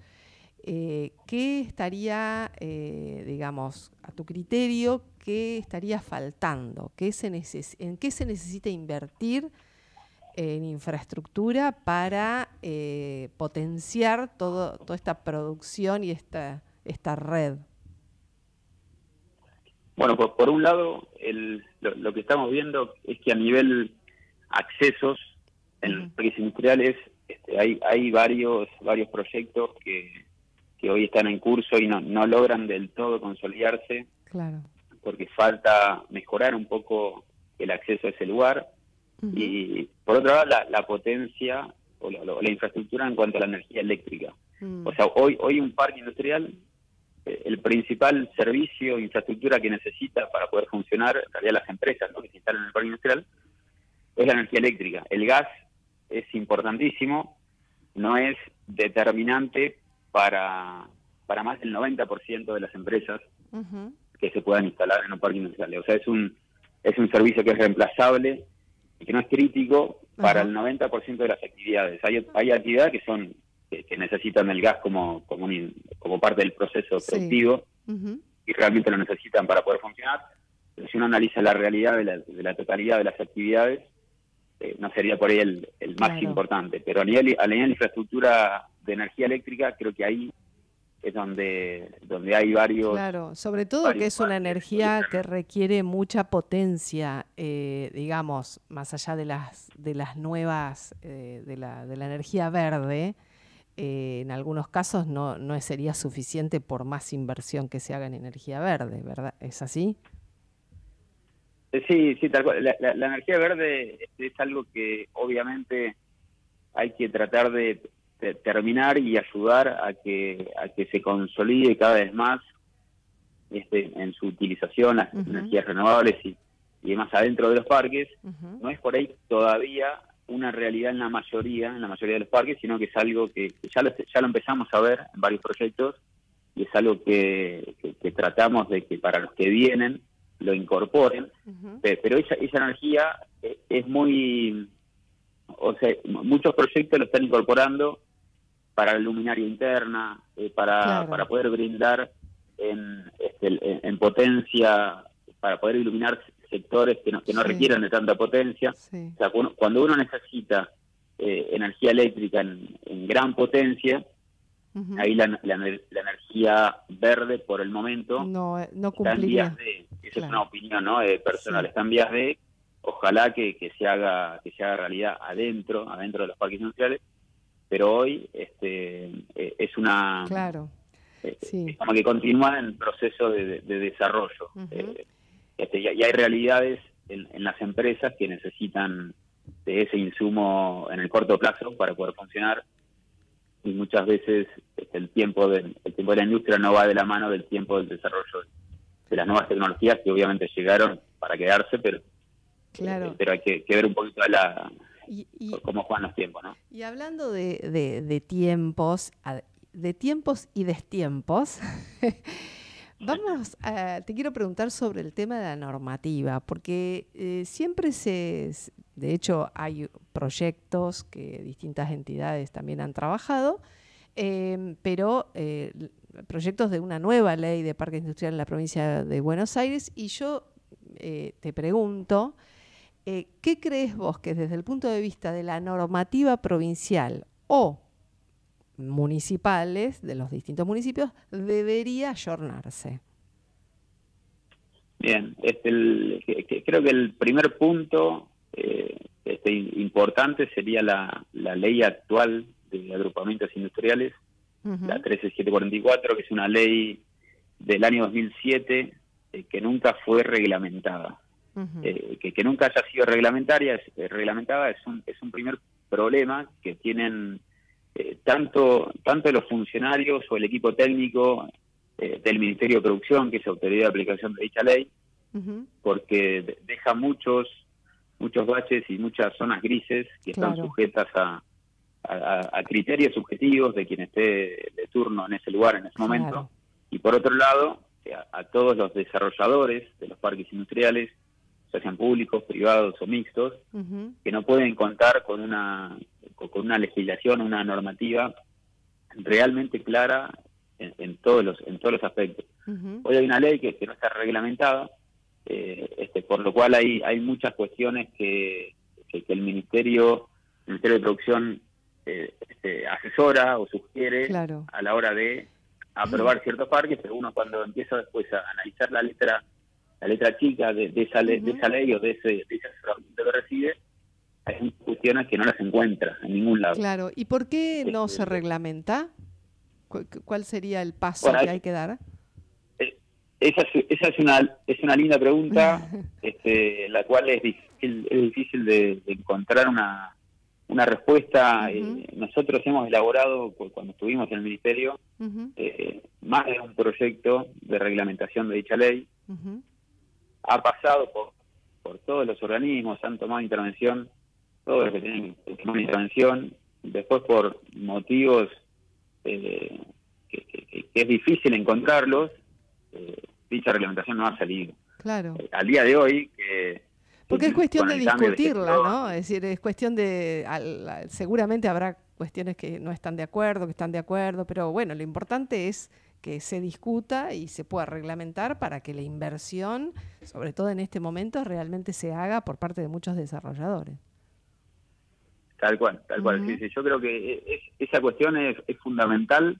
eh, ¿qué estaría, digamos, a tu criterio, qué estaría faltando? ¿Qué se ¿En qué se necesita invertir? en infraestructura para eh, potenciar todo, toda esta producción y esta, esta red?
Bueno, por, un lado, el, lo, que estamos viendo es que a nivel accesos en los parques industriales este, hay, hay varios, varios proyectos que, que hoy están en curso y no, no logran del todo consolidarse.
Claro.
Porque falta mejorar un poco el acceso a ese lugar y por otro lado la, potencia o la, infraestructura en cuanto a la energía eléctrica. Mm. O sea, hoy, hoy un parque industrial, eh, el principal servicio, infraestructura que necesita para poder funcionar, en realidad las empresas ¿no? que se instalan en el parque industrial, es la energía eléctrica. El gas es importantísimo, no es determinante para, para más del 90% de las empresas que se puedan instalar en un parque industrial. O sea, es un, es un servicio que es reemplazable y que no es crítico para el 90% de las actividades. Hay, hay actividades que son que, necesitan el gas como como, como parte del proceso productivo y realmente lo necesitan para poder funcionar. Pero si uno analiza la realidad de la, de la totalidad de las actividades, eh, no sería por ahí el, el más importante. Pero a nivel, a nivel de infraestructura de energía eléctrica, creo que ahí es donde, donde hay varios...
Claro, sobre todo que es una energía que requiere mucha potencia, eh, digamos, más allá de las, de las nuevas, eh, de, la, de la energía verde, eh, en algunos casos no, no sería suficiente por más inversión que se haga en energía verde, ¿verdad? ¿Es así?
Sí, sí, tal cual. La, la energía verde es algo que obviamente hay que tratar de terminar y ayudar a que, a que se consolide cada vez más este, en su utilización las energías renovables y, y demás adentro de los parques, no es por ahí todavía una realidad en la mayoría, en la mayoría de los parques, sino que es algo que, ya, lo, ya lo empezamos a ver en varios proyectos y es algo que, que, tratamos de que para los que vienen lo incorporen, pero esa, esa energía eh, es muy, o sea, muchos proyectos lo están incorporando para la luminaria interna, eh, para, para poder brindar en, este, en, potencia, para poder iluminar sectores que no, que no requieran de tanta potencia. O sea, cuando uno necesita eh, energía eléctrica en, gran potencia, ahí la, la, energía verde por el momento
no, eh, no cumpliría.
de, esa es una opinión ¿no? personal, está en vías de, ojalá que, que se haga que se haga realidad adentro, adentro de los parques industriales, pero hoy este, eh, es una...
Claro.
Eh, como que continúa en proceso de, desarrollo. Eh, este, y, hay realidades en, las empresas que necesitan de ese insumo en el corto plazo para poder funcionar y muchas veces este, el tiempo de el tiempo de la industria no va de la mano del tiempo del desarrollo de las nuevas tecnologías que obviamente llegaron para quedarse, pero
Claro.
Pero hay que, ver un poquito la, cómo juegan los tiempos, ¿no?
Y hablando de, de, tiempos, de tiempos y destiempos, [laughs] vamos a, te quiero preguntar sobre el tema de la normativa, porque eh, siempre se, de hecho hay proyectos que distintas entidades también han trabajado, em, pero eh, proyectos de una nueva ley de parque industrial en la provincia de Buenos Aires, y yo te pregunto, eh, ¿qué crees vos que desde el punto de vista de la normativa provincial o municipales de los distintos municipios debería ayornarse?
Bien, este, creo que el primer punto eh, este, importante sería la, ley actual de agrupamientos industriales, la 13744, que es una ley del año 2007 eh, que nunca fue reglamentada. Eh, que, nunca haya sido reglamentaria, eh, reglamentada es un, es un primer problema que tienen eh, tanto, tanto los funcionarios o el equipo técnico del Ministerio de Producción, que es autoridad de aplicación de dicha ley, porque deja muchos muchos baches y muchas zonas grises que están sujetas a, a, criterios subjetivos de quien esté de turno en ese lugar en ese momento. Y por otro lado, a, todos los desarrolladores de los parques industriales sean públicos, privados o mixtos, que no pueden contar con una, con una legislación, una normativa realmente clara en, todos los en todos los aspectos. Hoy hay una ley que, no está reglamentada, eh, este, por lo cual hay hay muchas cuestiones que, que, el ministerio el ministerio de producción eh, este, asesora o sugiere a la hora de aprobar ciertos parques, pero uno cuando empieza después a analizar la letra la letra chica de, esa, de esa ley o de ese, de ese que recibe, hay cuestiones que no las encuentra en ningún lado.
Claro, ¿y por qué no este, se reglamenta? ¿Cuál sería el paso que hay que dar?
Eh, esa es, esa es una es una linda pregunta, [laughs] este, la cual es difícil, es difícil de, encontrar una, una respuesta. Eh, nosotros hemos elaborado, cuando estuvimos en el Ministerio, eh, más de un proyecto de reglamentación de dicha ley ha pasado por, por todos los organismos, han tomado intervención, todos los que tienen que tomar intervención, después por motivos eh, que, es difícil encontrarlos, eh, dicha reglamentación no ha salido.
Claro.
Eh, al día de hoy, que
porque es cuestión de discutirla, ¿no? Es decir, es cuestión de. seguramente habrá cuestiones que no están de acuerdo, que están de acuerdo, pero bueno, lo importante es que se discuta y se pueda reglamentar para que la inversión, sobre todo en este momento, realmente se haga por parte de muchos desarrolladores.
Tal cual, tal cual. yo creo que esa cuestión es, fundamental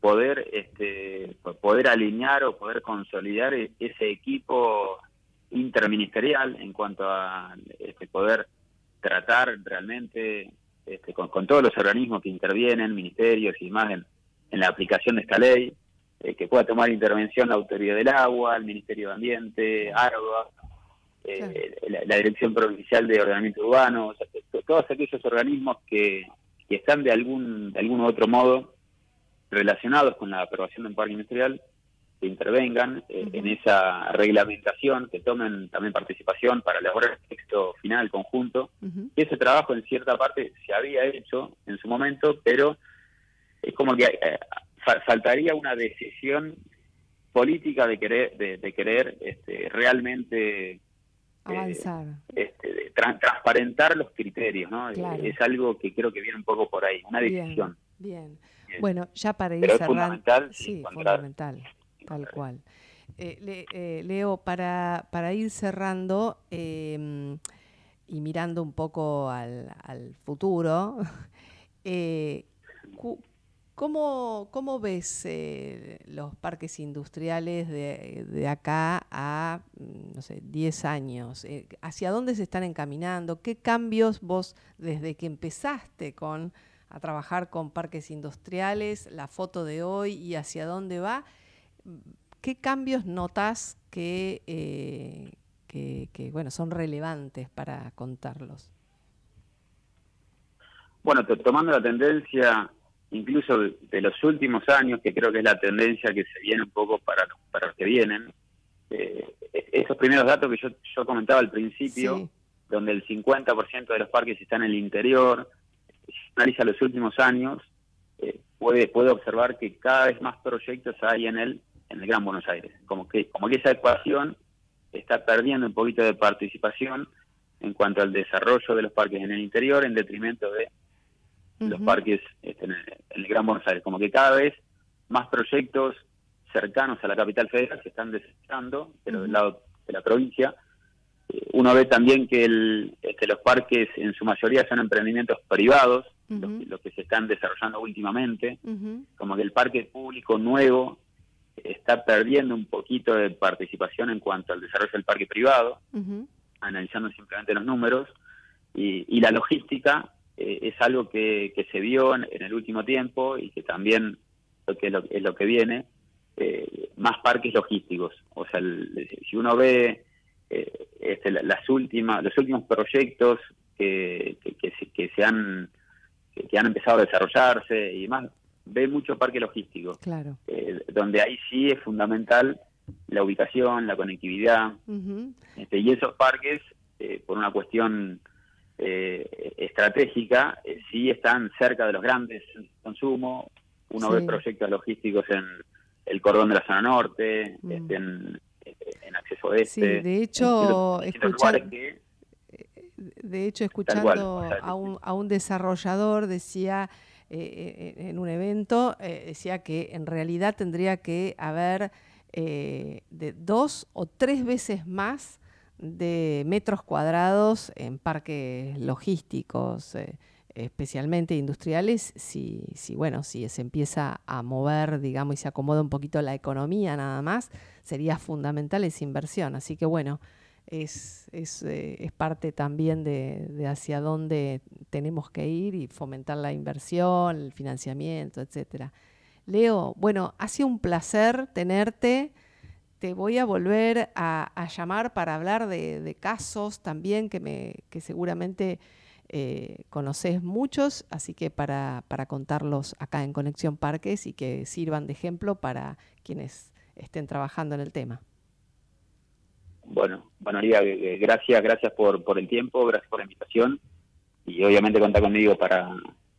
poder este, poder alinear o poder consolidar e, ese equipo interministerial en cuanto a este, poder tratar realmente este, con, con, todos los organismos que intervienen, ministerios y demás, en, en la aplicación de esta ley, eh, que pueda tomar intervención la Autoridad del Agua, el Ministerio de Ambiente, ARGA, eh, la, Dirección Provincial de Ordenamiento Urbano, todos aquellos organismos que, están de algún, de algún otro modo relacionados con la aprobación de un parque industrial, que intervengan eh, en esa reglamentación, que tomen también participación para elaborar el texto final conjunto. Y ese trabajo en cierta parte se había hecho en su momento, pero es como que eh, faltaría una decisión política de querer de, querer este, realmente
eh, avanzar.
este, transparentar los criterios no es algo que creo que viene un poco por ahí una decisión.
bien, bueno ya para ir cerrando fundamental, sí, fundamental tal cual. Eh, Leo para para ir cerrando em, y mirando un poco al, al futuro [laughs] ¿Cómo, cómo ves eh, los parques industriales de, de, acá a, mm, no sé, 10 años? Eh, ¿Hacia dónde se están encaminando? ¿Qué cambios vos, desde que empezaste con, a trabajar con parques industriales, la foto de hoy y hacia dónde va, qué cambios notas que, eh, que, que bueno, son relevantes para contarlos?
Bueno, tomando la tendencia incluso de los últimos años, que creo que es la tendencia que se viene un poco para, para los que vienen, eh, esos primeros datos que yo, yo comentaba al principio, donde el 50% de los parques están en el interior, si analiza los últimos años, eh, puede, puede observar que cada vez más proyectos hay en el, en el Gran Buenos Aires. Como que, como que esa ecuación está perdiendo un poquito de participación en cuanto al desarrollo de los parques en el interior en detrimento de los parques este, en, el, Gran Buenos Aires. Como que cada vez más proyectos cercanos a la capital federal se están desarrollando, pero del lado de la provincia. Eh, uno ve también que el, este, los parques en su mayoría son emprendimientos privados, los, que se están desarrollando últimamente, como que el parque público nuevo está perdiendo un poquito de participación en cuanto al desarrollo del parque privado, analizando simplemente los números, y, la logística eh, es algo que, se vio en, el último tiempo y que también lo que es lo, que viene, eh, más parques logísticos. O sea, si uno ve eh, este, las últimas, los últimos proyectos que, que, se, han que han empezado a desarrollarse y más ve mucho parque logístico,
claro.
Eh, donde ahí sí es fundamental la ubicación, la conectividad, este, y esos parques, eh, por una cuestión eh, estratégica, sí están cerca de los grandes consumo, uno ve proyectos logísticos en el cordón de la zona norte, mm. este, en, acceso oeste.
Sí, de hecho, de hecho, escuchando a un, a un desarrollador decía eh, eh, en un evento, eh, decía que en realidad tendría que haber de dos o tres veces más de metros cuadrados en parques logísticos, especialmente industriales, si, si, bueno, si se empieza a mover, digamos, y se acomoda un poquito la economía nada más, sería fundamental esa inversión. Así que bueno, es, es, eh, es parte también de, de, hacia dónde tenemos que ir y fomentar la inversión, el financiamiento, etcétera. Leo, bueno, ha sido un placer tenerte. Te voy a volver a, llamar para hablar de, casos también que, me, que seguramente eh, conoces muchos, así que para, para contarlos acá en Conexión Parques y que sirvan de ejemplo para quienes estén trabajando en el tema.
Bueno, bueno, María, eh, gracias, gracias por, por el tiempo, gracias por la invitación y obviamente cuenta conmigo para,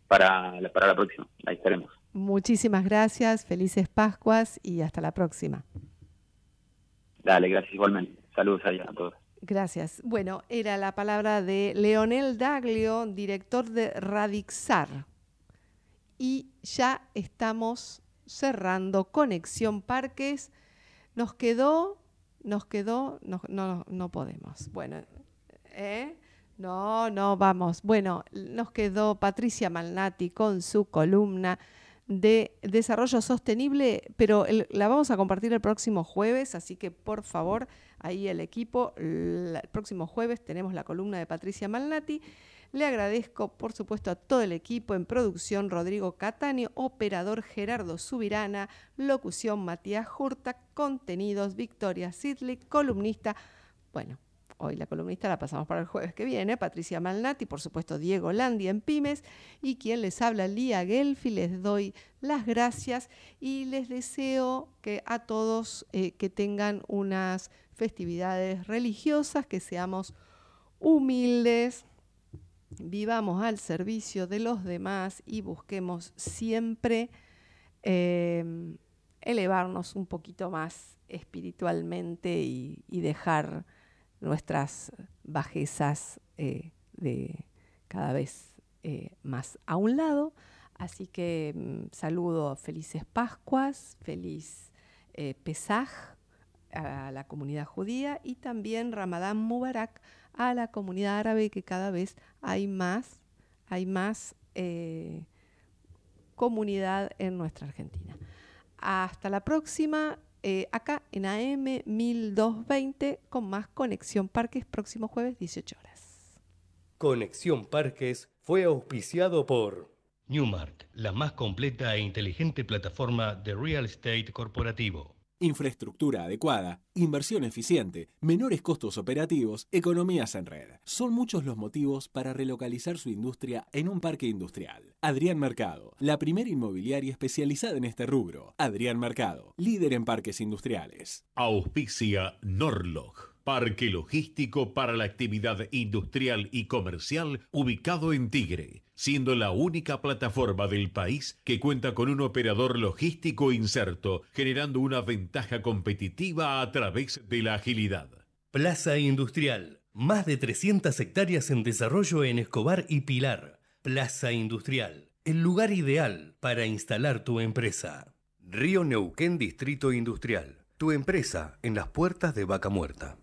para, para la próxima. Ahí estaremos.
Muchísimas gracias, felices Pascuas y hasta la próxima.
Dale, gracias igualmente. Saludos a todos.
Gracias. Bueno, era la palabra de Leonel Daglio, director de Radixar. Y ya estamos cerrando Conexión Parques. Nos quedó nos quedó, no, no, no podemos. Bueno, ¿eh? No, no, vamos. Bueno, nos quedó Patricia Malnati con su columna de desarrollo sostenible, pero la vamos a compartir el próximo jueves, así que por favor, ahí el equipo, el próximo jueves tenemos la columna de Patricia Malnati. Le agradezco, por supuesto, a todo el equipo en producción, Rodrigo Catani, operador Gerardo Subirana, locución Matías Jurta, contenidos Victoria Sidley, columnista, bueno, hoy la columnista la pasamos para el jueves que viene, Patricia Malnati, por supuesto Diego Landi en Pymes, y quien les habla, Lía Gelfi, les doy las gracias y les deseo que a todos eh, que tengan unas festividades religiosas, que seamos humildes, vivamos al servicio de los demás y busquemos siempre em, elevarnos un poquito más espiritualmente y, dejar nuestras bajezas eh, de cada vez eh, más a un lado. Así que mm, saludo felices Pascuas, feliz eh, Pesaj a la comunidad judía y también Ramadán Mubarak a la comunidad árabe que cada vez hay más, hay más comunidad en nuestra Argentina. Hasta la próxima, eh, acá en AM 1220 con más Conexión Parques, próximo jueves 18 horas.
Conexión Parques fue auspiciado por Newmark, la más completa e inteligente plataforma de real estate corporativo.
Infraestructura adecuada, inversión eficiente, menores costos operativos, economías en red. Son muchos los motivos para relocalizar su industria en un parque industrial. Adrián Mercado, la primera inmobiliaria especializada en este rubro. Adrián Mercado, líder en parques industriales.
Auspicia Norlog. Parque logístico para la actividad industrial y comercial ubicado en Tigre, siendo la única plataforma del país que cuenta con un operador logístico inserto, generando una ventaja competitiva a través de la agilidad.
Plaza Industrial, más de 300 hectáreas en desarrollo en Escobar y Pilar. Plaza Industrial, el lugar ideal para instalar tu empresa.
Río Neuquén Distrito Industrial, tu empresa en las puertas de Vaca Muerta.